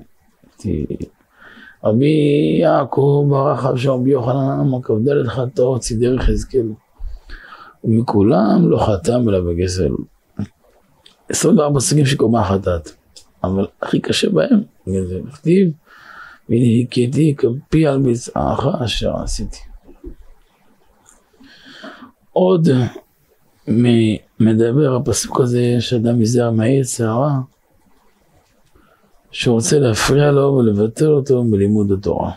רבי יעקב ברחב שרבי יוחנן אמר כ"ד חטאות סידר יחזקאל. ומכולם לא חתם אלא בגזל. 24 סוגים של קומה חטאת, אבל הכי קשה בהם, זה כתיב, והכיתי כפי על ביצעך אשר עשיתי. עוד מדבר הפסוק הזה שאדם מזהר מהעץ הרע, שרוצה להפריע לו ולבטל אותו בלימוד התורה.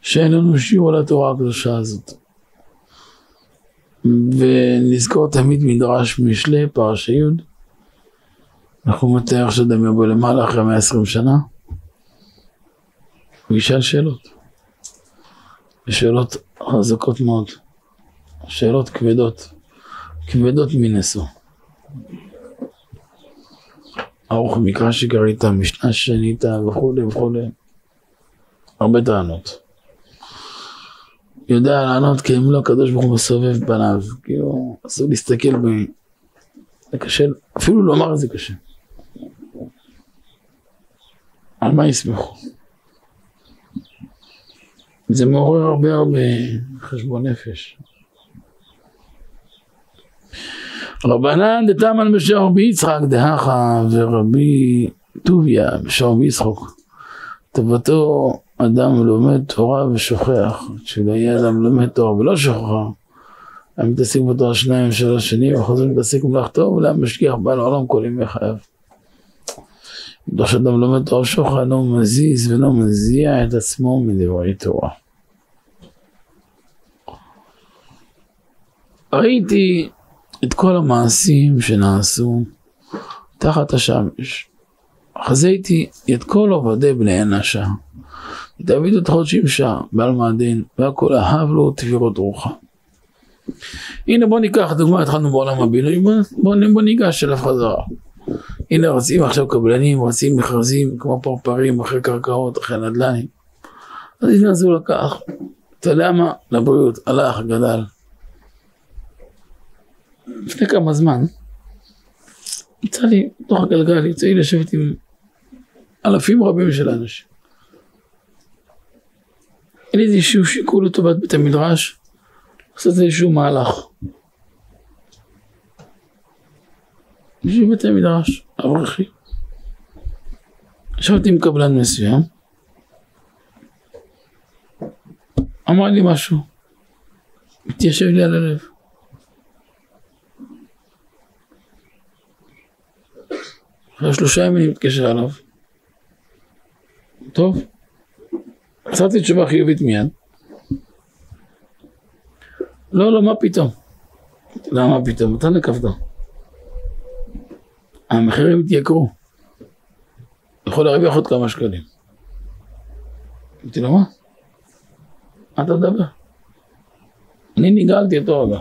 שאין לנו שיעור על התורה הקדושה הזאת. ונזכור תמיד מדרש משלי, פרשה י', אנחנו מתאר שאדם יבוא למעלה אחרי 120 שנה, הוא ישאל שאלות. שאלות חזקות מאוד, שאלות כבדות, כבדות מנשוא. ארוך מקרא שקרית, משנה שנית וכולי וכולי, הרבה טענות. יודע לענות כי אם לא הקדוש ברוך הוא מסובב פניו, כאילו אסור להסתכל ב... זה קשה, אפילו לומר זה קשה. על מה יסמכו? זה מעורר הרבה הרבה חשבון נפש. רבנן דתמן בשם רבי יצחק דהכה ורבי טוביה בשם רבי יצחוק. טובתו אדם לומד תורה ושוכח, שלא יהיה אדם לומד תורה ולא שוכח, היה מתעסק בתורה שניים שלוש שנים, וחוזר להתעסק במלאכתו, ולהיה משגיח בעל העולם כל ימי חייו. לא שאדם לומד תורה ושוכח, לא מזיז ולא מזיע את עצמו מדברי תורה. ראיתי את כל המעשים שנעשו תחת השמש. חזיתי את כל עובדי בני אנשה. דוד את חודשים שעה, בעל מעדין, והכל אהב לו תבירות רוחה. הנה בוא ניקח דוגמא, התחלנו בעולם הבינוי, בוא, בוא, בוא ניגש אליו חזרה. הנה רצים עכשיו קבלנים, רצים מכרזים כמו פרפרים אחרי קרקעות, אחרי נדל"נים. אז הנה אז הוא לקח, אתה יודע מה? לבריאות, הלך, גדל. לפני כמה זמן, יצא לי, בתוך הגלגל, יצא לי לשבת עם אלפים רבים של אנשים. אין לי איזשהו שיקול לטובת בית המדרש, לעשות איזשהו מהלך. בשביל בית המדרש, אברכי. ישבתי עם קבלן מסוים, אמר לי משהו, התיישב לי על הלב. אחרי שלושה ימים אני מתקשר אליו. טוב, עצרתי תשובה חיובית מיד. לא, לא, מה פתאום? למה לא, פתאום? אתה נקבת. המחירים התייקרו. יכול להרוויח עוד כמה שקלים. אמרתי לו, מה? מה אתה מדבר? אני נגעלתי אותו רגע.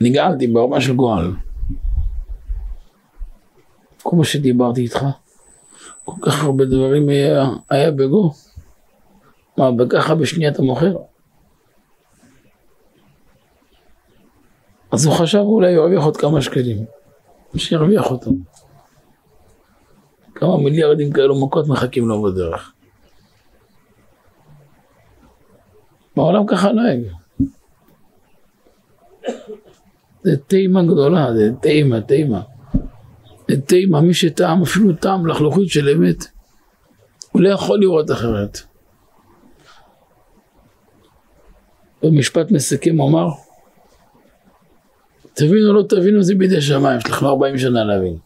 נגעלתי ברמה של גועל. כל מה שדיברתי איתך, כל כך הרבה דברים היה, היה בגו. מה, וככה בשנייה אתה מוכר? אז הוא חשב אולי ירוויח עוד כמה שקלים. שירוויח אותם. כמה מיליארדים כאלו מכות מחכים לו בדרך. בעולם ככה נוהג. זה טעימה גדולה, זה טעימה, טעימה. זה טעימה, מי שטעם אפילו טעם לחלוכית של אמת, הוא לא יכול לראות אחרת. במשפט מסכם אמר, תבינו או לא תבינו זה בידי שמיים, יש לכם 40 שנה להבין.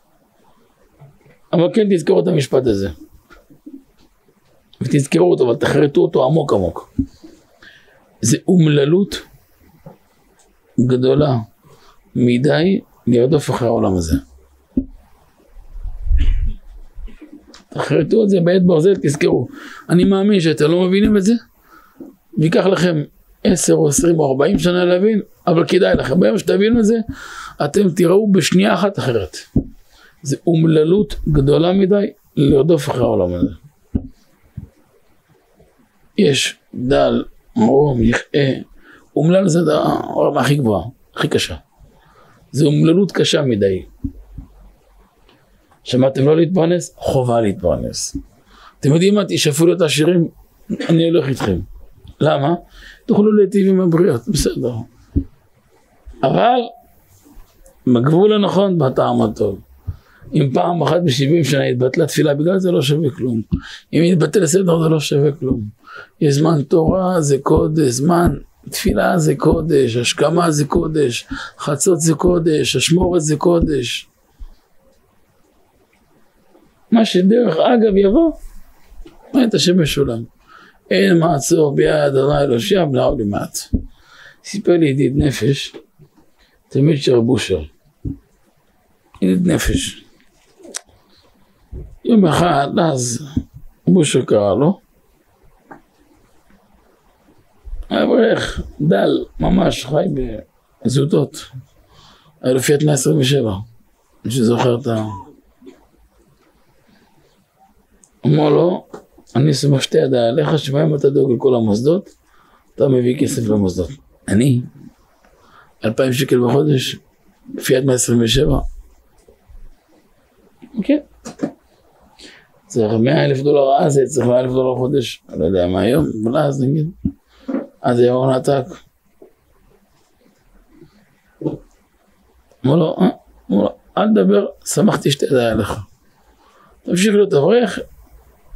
אבל כן תזכרו את המשפט הזה. ותזכרו אותו, אבל תחרטו אותו עמוק עמוק. זה אומללות גדולה מדי לרדוף אחרי העולם הזה. תחרטו את זה בעת ברזל, תזכרו. אני מאמין שאתם לא מבינים את זה, ויקח לכם עשר או עשרים או ארבעים שנה להבין, אבל כדאי לכם. ביום שתבינו את זה, אתם תראו בשנייה אחת אחרת. זה אומללות גדולה מדי לרדוף אחרי העולם הזה. יש דל, מרום, יכאה, אומלל זה הרמה הכי גבוהה, הכי קשה. זה אומללות קשה מדי. שמעתם לא להתפרנס? חובה להתפרנס. אתם יודעים מה? תשאפו להיות עשירים, אני הולך איתכם. למה? תוכלו להיטיב עם הבריות, בסדר. אבל בגבול הנכון, בטעם הטוב. אם פעם אחת בשבעים שנה התבטלה תפילה בגלל זה לא שווה כלום. אם יתבטל סדר זה לא שווה כלום. יש זמן תורה זה קודש, זמן תפילה זה קודש, השכמה זה קודש, חצות זה קודש, אשמורת זה קודש. מה שדרך אגב יבוא, את השם משולם. אין מעצור ביד אדוני אלושיו לעוד למעט. סיפר לי ידיד נפש, תלמיד של רב אושר. ידיד נפש. יום אחד, אז רב אושר קרא לו, אברך דל, ממש חי בזוטות, אלופיית 127, מי שזוכר את ה... אמר לו, אני סומך שתי ידיי עליך, שבהם אתה דואג לכל המוסדות, אתה מביא כסף למוסדות. אני, אלפיים שקל בחודש, עד 127. כן. צריך מאה אלף דולר אז, צריך מאה אלף דולר חודש, לא יודע מה היום, אבל אז נגיד, אז הון עתק. אמר אה, לו, אל תדבר, שמחתי שתי ידיי עליך. תמשיך להיות אברך,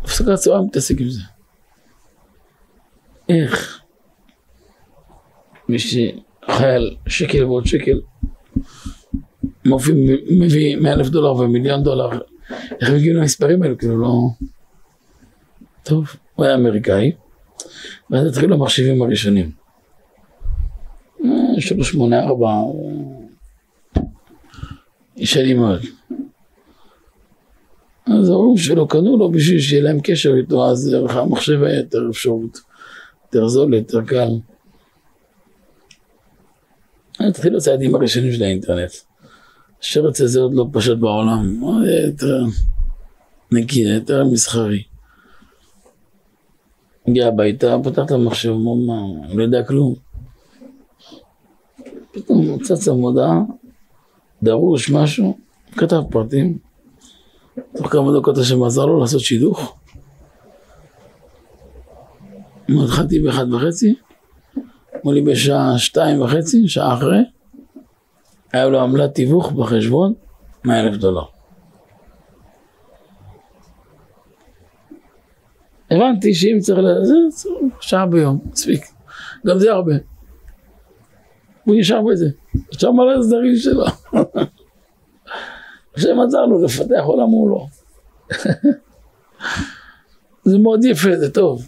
הפסקת צורה מתעסק עם זה. איך מי שחייל שקל ועוד שקל מופיע, מביא מאה אלף דולר ומיליון דולר, איך הם הגיעו למספרים האלו? כאילו לא... טוב, הוא היה אמריקאי, ואז התחילו המחשבים הראשונים. שלוש שמונה ארבע, ישנים מאוד. אז ההורים שלו קנו לו בשביל שיהיה להם קשר איתו, אז המחשב היה יותר אפשרות, יותר זול, יותר קל. התחילו הצעדים הראשונים של האינטרנט. השרץ הזה עוד לא פשוט בעולם, יותר נקי, יותר מסחרי. הגיע הביתה, פתח את המחשב, אמר מה, לא יודע כלום. פתאום צצה מודעה, דרוש משהו, כתב פרטים. תוך כמה דקות השם עזר לו לעשות שידוך. התחלתי באחד וחצי, אמרו לי בשעה שתיים וחצי, שעה אחרי, היה לו עמלת תיווך בחשבון, מאה אלף דולר. הבנתי שאם צריך לזה, שעה ביום, מספיק. גם זה הרבה. הוא נשאר בזה. עכשיו מה להסדרים שלו. השם עזר לו לפתח עולם מולו. זה מאוד יפה, זה טוב.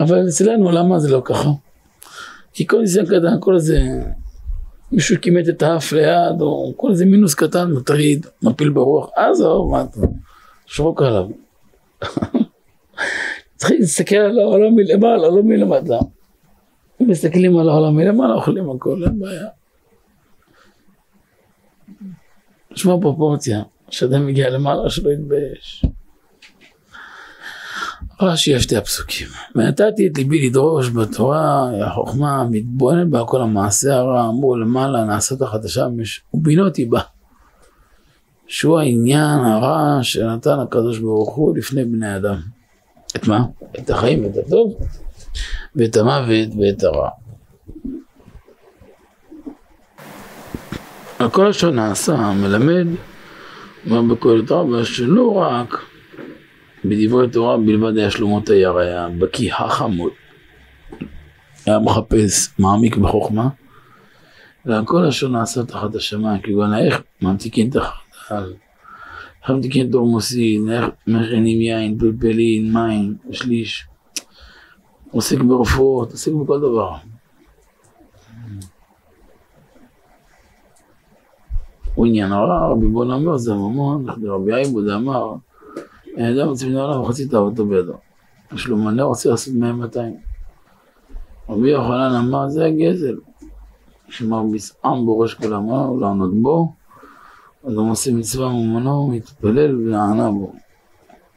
אבל אצלנו למה זה לא ככה? כי כל ניסיון קטן, כל איזה מישהו כימת את האף ליד, או כל איזה מינוס קטן מטריד, מפיל ברוח, עזוב, מה אתה, שרוק עליו. צריך להסתכל על העולם מלמעלה, לא מלמטה. אם מסתכלים על העולם מלמעלה, אוכלים הכל, אין בעיה. שמע פרופורציה, כשאדם מגיע למעלה שלא יתבייש. רש"י יש שתי הפסוקים. ונתתי את ליבי לדרוש בתורה, החוכמה, מתבונן בה כל המעשה הרע, אמרו למעלה נעשית החדשה, ובינותי בה. שהוא העניין הרע שנתן הקדוש ברוך הוא לפני בני אדם. את מה? את החיים ואת הטוב, ואת המוות ואת הרע. הכל אשר נעשה מלמד מה בכל תורה, שלא רק בדברי תורה בלבד היה שלמה תייר, היה בקיא החמוד, היה מחפש, מעמיק בחוכמה, והכל אשר נעשה תחת השמיים, כגון איך ממתיקין תחת על, איך ממתיקין תורמוסין, איך מכינים יין, פלפלין, מים, שליש, עוסק ברפואות, עוסק בכל דבר. הוא עניין הרע, רבי בון אמר זה ממון, רבי עיבוד אמר אדם רוצה מן העולם וחצי תאוותו בידו. יש לו מלא רוצה לעשות מהם 200. רבי יוחנן אמר זה הגזל. שמרביץ עם בראש כל עמו ולענות בו, אז הוא עושה מצווה ממונו, מתפלל ונענה בו.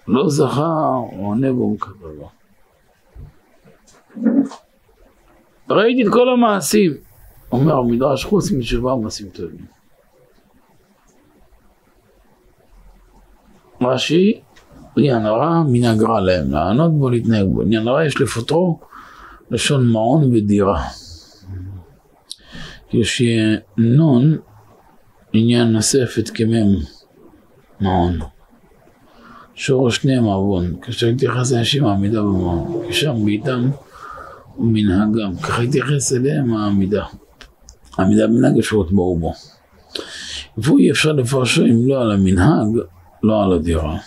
לא זכה, הוא עונה בו ומקבל בו. ראיתי את כל המעשים, אומר המדרש, חוץ מתשובה ומעשים טובים. רש"י, עניין הרע מן רע להם, לענות בו להתנהג בו. עניין הרע יש לפוטרו לשון מעון ודירה. יש נון עניין נוספת כמם מעון. שורש שניהם עוון, כאשר התייחס לאנשים העמידה במעון, כשם ביתם ומנהגם, ככה התייחס אליהם העמידה. העמידה במנהג אפשרות באו בו. והוא אי אפשר לפרשו אם לא על המנהג, לא על הדירה.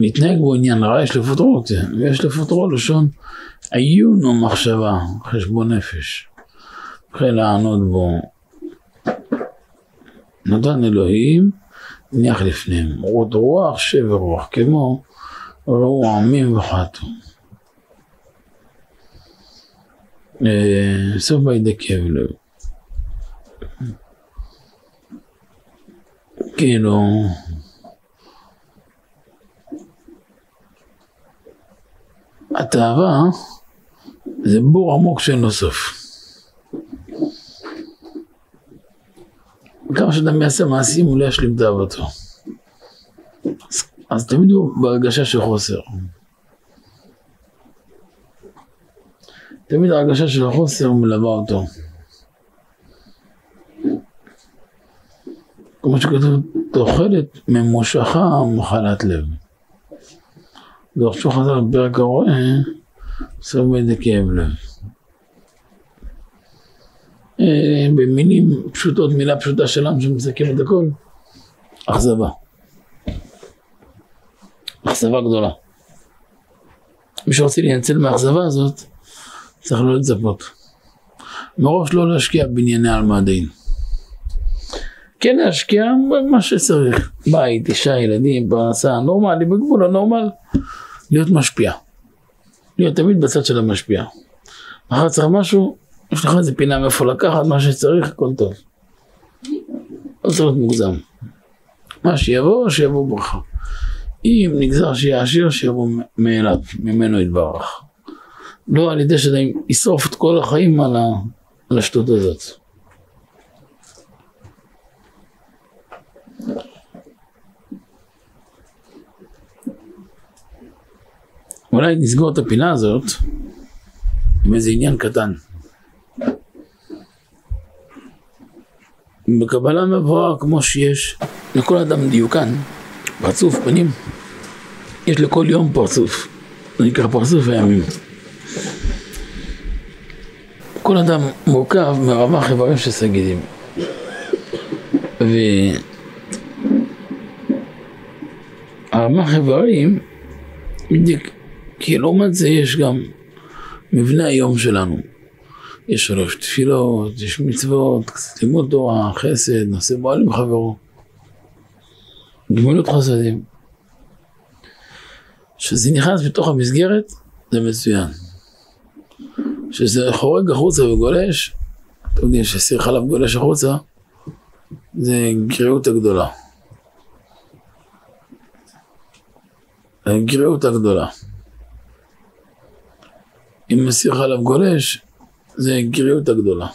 מתנהג בו עניין רע, יש לפוטרו את זה, ויש לפוטרו לשון עיון או מחשבה, חשבון נפש. וכן לענות בו, נתן אלוהים, נניח לפניהם, רות רוח, שבר רוח, כמו ראו עמים וחטאו. אה, סוף בידי כאב לב. כאילו התאווה זה בור עמוק שאין לו סוף. כמה שאדם יעשה מעשים הוא לא ישלים תאוותו. אז, אז תמיד הוא בהרגשה של חוסר. תמיד ההרגשה של החוסר מלווה אותו. כמו שכתוב, תאכלת ממושכה מחלת לב. דוח שהוא חזר בפרק הרואה, סוף בידי כאב לב. אה, במילים פשוטות, מילה פשוטה שלנו שמסכם את הכל, אכזבה. אכזבה גדולה. מי שרוצה להינצל מהאכזבה הזאת, צריך לא לצפות. מראש לא להשקיע בענייני עלמא דין. כן להשקיע במה שצריך, בית, אישה, ילדים, פרנסה, נורמלי, בגבול הנורמל, להיות משפיע. להיות תמיד בצד של המשפיע. מחר צריך משהו, יש לך איזה פינה מאיפה לקחת, מה שצריך, הכל טוב. לא צריך להיות מוגזם. מה שיבוא, שיבוא ברכה. אם נגזר שיהיה עשיר, שיבוא מאליו, ממנו יתברך. לא על ידי שאדם ישרוף את כל החיים על, השטות הזאת. אולי נסגור את הפינה הזאת עם איזה עניין קטן. בקבלה מבואר כמו שיש לכל אדם דיוקן, פרצוף, פנים. יש לכל יום פרצוף, זה נקרא פרצוף הימים. כל אדם מורכב מרמ"ח איברים של סגידים. והרמ"ח איברים, בדיוק, כי לעומת זה יש גם מבנה היום שלנו. יש שלוש תפילות, יש מצוות, לימוד תורה, חסד, נושא בועל עם חברו. גמילות חסדים. כשזה נכנס בתוך המסגרת, זה מצוין. כשזה חורג החוצה וגולש, אתם יודעים שסיר חלב גולש החוצה, זה גריעות הגדולה. הגריעות הגדולה. אם מסיר חלב גולש, זה גריעות הגדולה.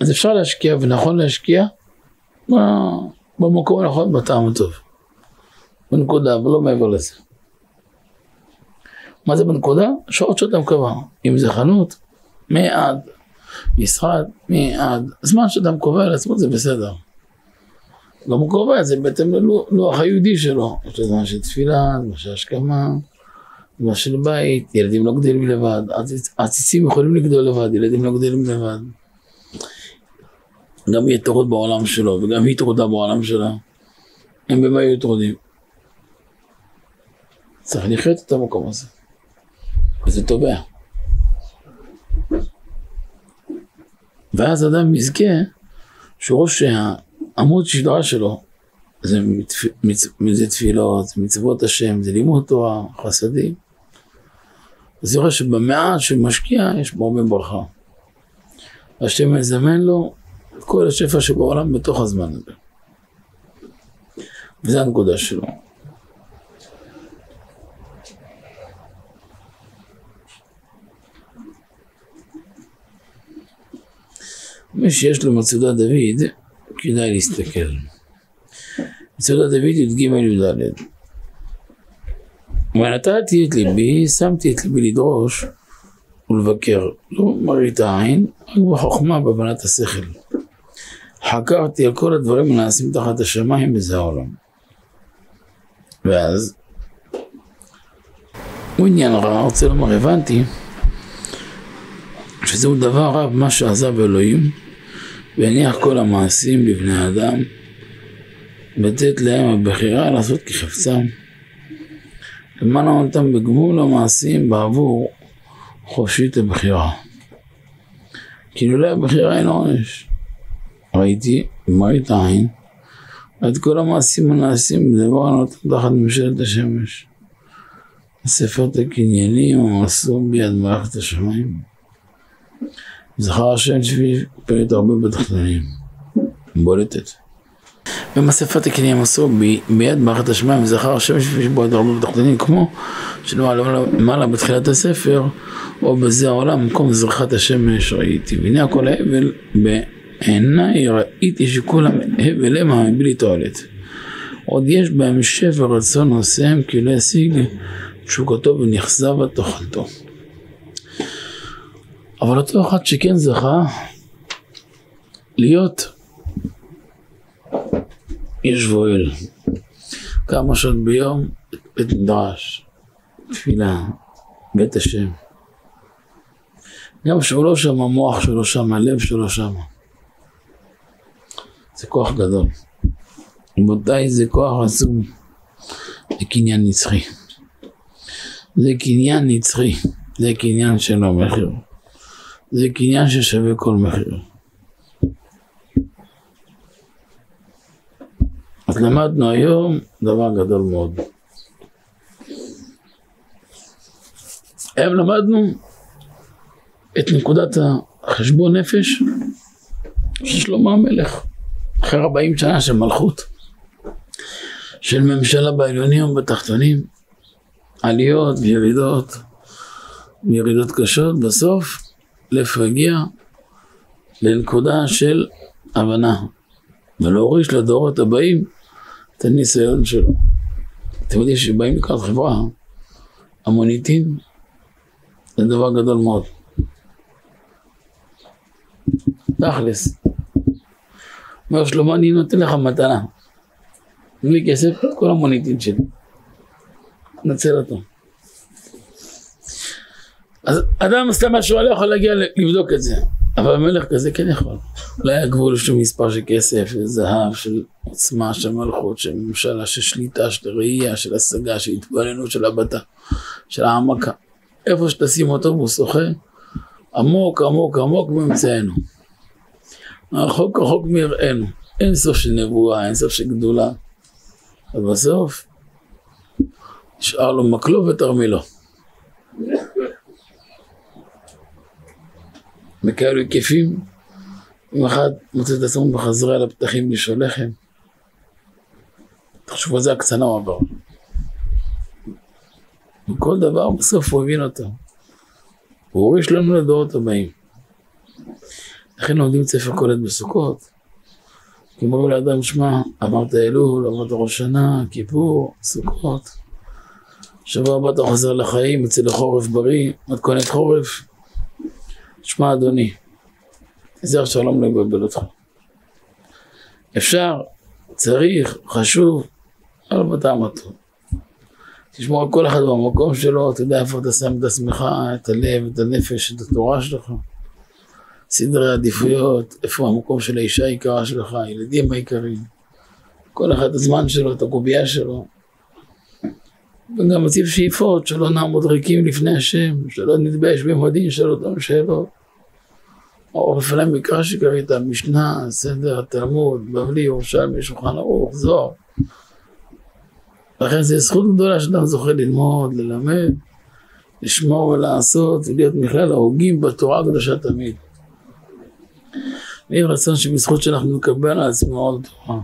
אז אפשר להשקיע ונכון להשקיע במקום הנכון, בטעם הטוב. בנקודה, ולא מעבר לזה. מה זה בנקודה? שעות שאתה קבע. אם זה חנות, מעד, משרד, מעד. זמן שאדם קובע לעצמו זה בסדר. גם הוא קובע את זה בהתאם ללוח היהודי שלו. יש לו זמן של תפילה, זמן של השכמה, זמן של בית, ילדים לא גדלים לבד, עציצים יכולים לגדול לבד, ילדים לא גדלים לבד. גם יהיה טרוד בעולם שלו, וגם היא טרודה בעולם שלה. הם במה יהיו טרודים? צריך לחיות את המקום הזה. וזה תובע. ואז אדם יזכה שהוא רואה שהעמוד שדרה שלו זה, מצפ... מצ... זה תפילות, מצוות השם, זה לימוד תורה, חסדים. אז יראה שבמעט שהוא משקיע יש בו הרבה ברכה. השם מזמן לו את כל השפע שבעולם בתוך הזמן הזה. וזו הנקודה שלו. מי שיש לו מצודת דוד, כדאי להסתכל. מצודת דוד י"ג י"ד ונתתי את ליבי, שמתי את ליבי לדרוש ולבקר, לא מראית העין, רק בחוכמה, בהבנת השכל. חקרתי על כל הדברים הנעשים תחת השמיים בזה העולם. ואז, הוא עניין רע, רוצה לומר, הבנתי שזהו דבר רע מה שעזב אלוהים והניח כל המעשים לבני אדם לתת להם הבחירה לעשות כחפצם למען אותם בגמול המעשים בעבור חופשית הבחירה כי לולא הבחירה אין עונש. ראיתי במראית העין את כל המעשים הנעשים בדבר הנותן תחת ממשלת השמש. הספר הקניינים המסור ביד מערכת השמיים. זכר השם שבי פרט הרבה בתחתונים, בולטת. במספת הקניינים עשו ביד מערכת השמיים וזכר השם שבי בולטת הרבה בתחתונים כמו שלמעלה בתחילת הספר או בזה העולם במקום זרחת השמש ראיתי. והנה הכל ההבל בעיניי ראיתי שכולם הבל המה בלי תועלת עוד יש בהם שפע רצון עושיהם כי לא ישיג תשוקתו ונכזב בתוכלתו אבל אותו אחד שכן זכה להיות איש ואוהל. כמה שעות ביום, בית מדרש, תפילה, בית השם. גם שהוא לא שם, המוח שלו שם, הלב שלו שם. זה כוח גדול. רבותיי, זה כוח עצום לקניין נצחי. זה קניין נצחי, זה קניין שלא מחיר. זה קניין ששווה כל מחיר. אז למדנו היום דבר גדול מאוד. היום למדנו את נקודת החשבון נפש של שלמה המלך, אחרי 40 שנה של מלכות, של ממשלה בעליונים ובתחתונים, עליות וירידות, וירידות קשות, בסוף לאיפה הגיע? לנקודה של הבנה, ולהוריש לדורות הבאים את הניסיון שלו. אתם יודעים שבאים לקראת חברה, המוניטין זה דבר גדול מאוד. תכלס. אומר שלמה, אני נותן לך מתנה. תן לי כסף, כל המוניטין שלי. נצל אותו. אז אדם סתם משהו לא יכול להגיע לבדוק את זה, אבל מלך כזה כן יכול. לא היה גבול של מספר של כסף, של זהב, של עוצמה, של מלכות, של ממשלה, של שליטה, של ראייה, של השגה, של התבוננות, של הבטה, של העמקה. איפה שתשים אותו והוא שוחה, עמוק עמוק עמוק באמצענו. רחוק רחוק מיראינו. אין סוף של נבואה, אין סוף של גדולה. ובסוף נשאר לו מקלו ותרמילו. בכאלו היקפים, אם אחד מוצא את עצמו בחזרה על הפתחים לשאול לחם, תחשבו זה הקצנה הוא עבר. וכל דבר בסוף הוא הבין אותו. הוא הוריש לנו לדורות הבאים. לכן לומדים את ספר קולט בסוכות. כי אומרים לאדם, שמע, אמרת אלול, אמרת ראש שנה, כיפור, סוכות. שבוע הבא אתה חוזר לחיים, יוצא לחורף בריא, מתכונת חורף. שמע אדוני, תזהר שלום לא יבלבל אותך. אפשר, צריך, חשוב, אבל בטעם הטוב. תשמור על כל אחד במקום שלו, אתה יודע איפה אתה שם את עצמך, את הלב, את הנפש, את התורה שלך. סדרי עדיפויות, איפה המקום של האישה היקרה שלך, הילדים היקרים. כל אחד הזמן שלו, את הקובייה שלו. וגם מציב שאיפות, שלא נעמוד ריקים לפני השם, שלא נתבייש במודיעין של אותם שאלות. או לפעמים מקרא שקראת, משנה, סדר, התלמוד, בבלי, ירושלמי, שולחן ערוך, זוהר. לכן זו זכות גדולה שאדם זוכה ללמוד, ללמד, לשמור ולעשות, ולהיות מכלל ההוגים בתורה הקדושה תמיד. ויהי רצון שבזכות שאנחנו נקבל על עצמנו עוד תורה.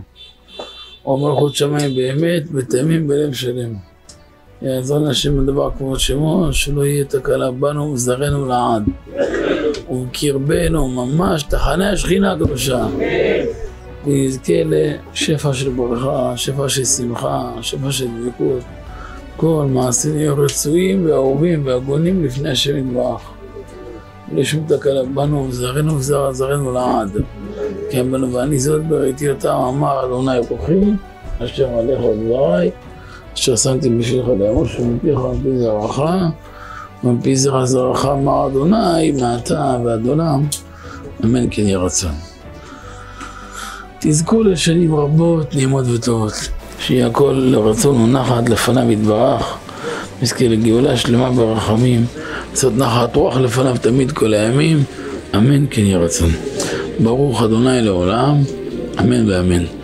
או מלכות שמיים באמת, בתמים בלב שלם. יעזור להשם לדבר כבוד שמו, שלא יהיה תקלה בנו וזרענו לעד. ובקרבנו ממש תחנה השכינה הקדושה. ויזכה לשפע של ברכה, שפע של שמחה, שפע של דבקות. כל מעשים יהיו רצויים ואהובים והגונים לפני השם יתברך. לשום תקלה בנו וזרענו וזרע זרענו לעד. כן בנו ואני זאת בראיתי אותם אמר אדוני כוחי אשר עליך דבריי אשר בשבילך לאמור שמפיך ומפי זרעך ומפי זרע זרעך אמר אדוני מעתה ועד עולם אמן כן יהיה רצון. תזכו לשנים רבות, נעימות וטובות, שיהיה הכל לרצון ונחת לפניו יתברך, נזכה לגאולה שלמה ברחמים, לעשות נחת רוח לפניו תמיד כל הימים, אמן כן יהיה רצון. ברוך אדוני לעולם, אמן ואמן.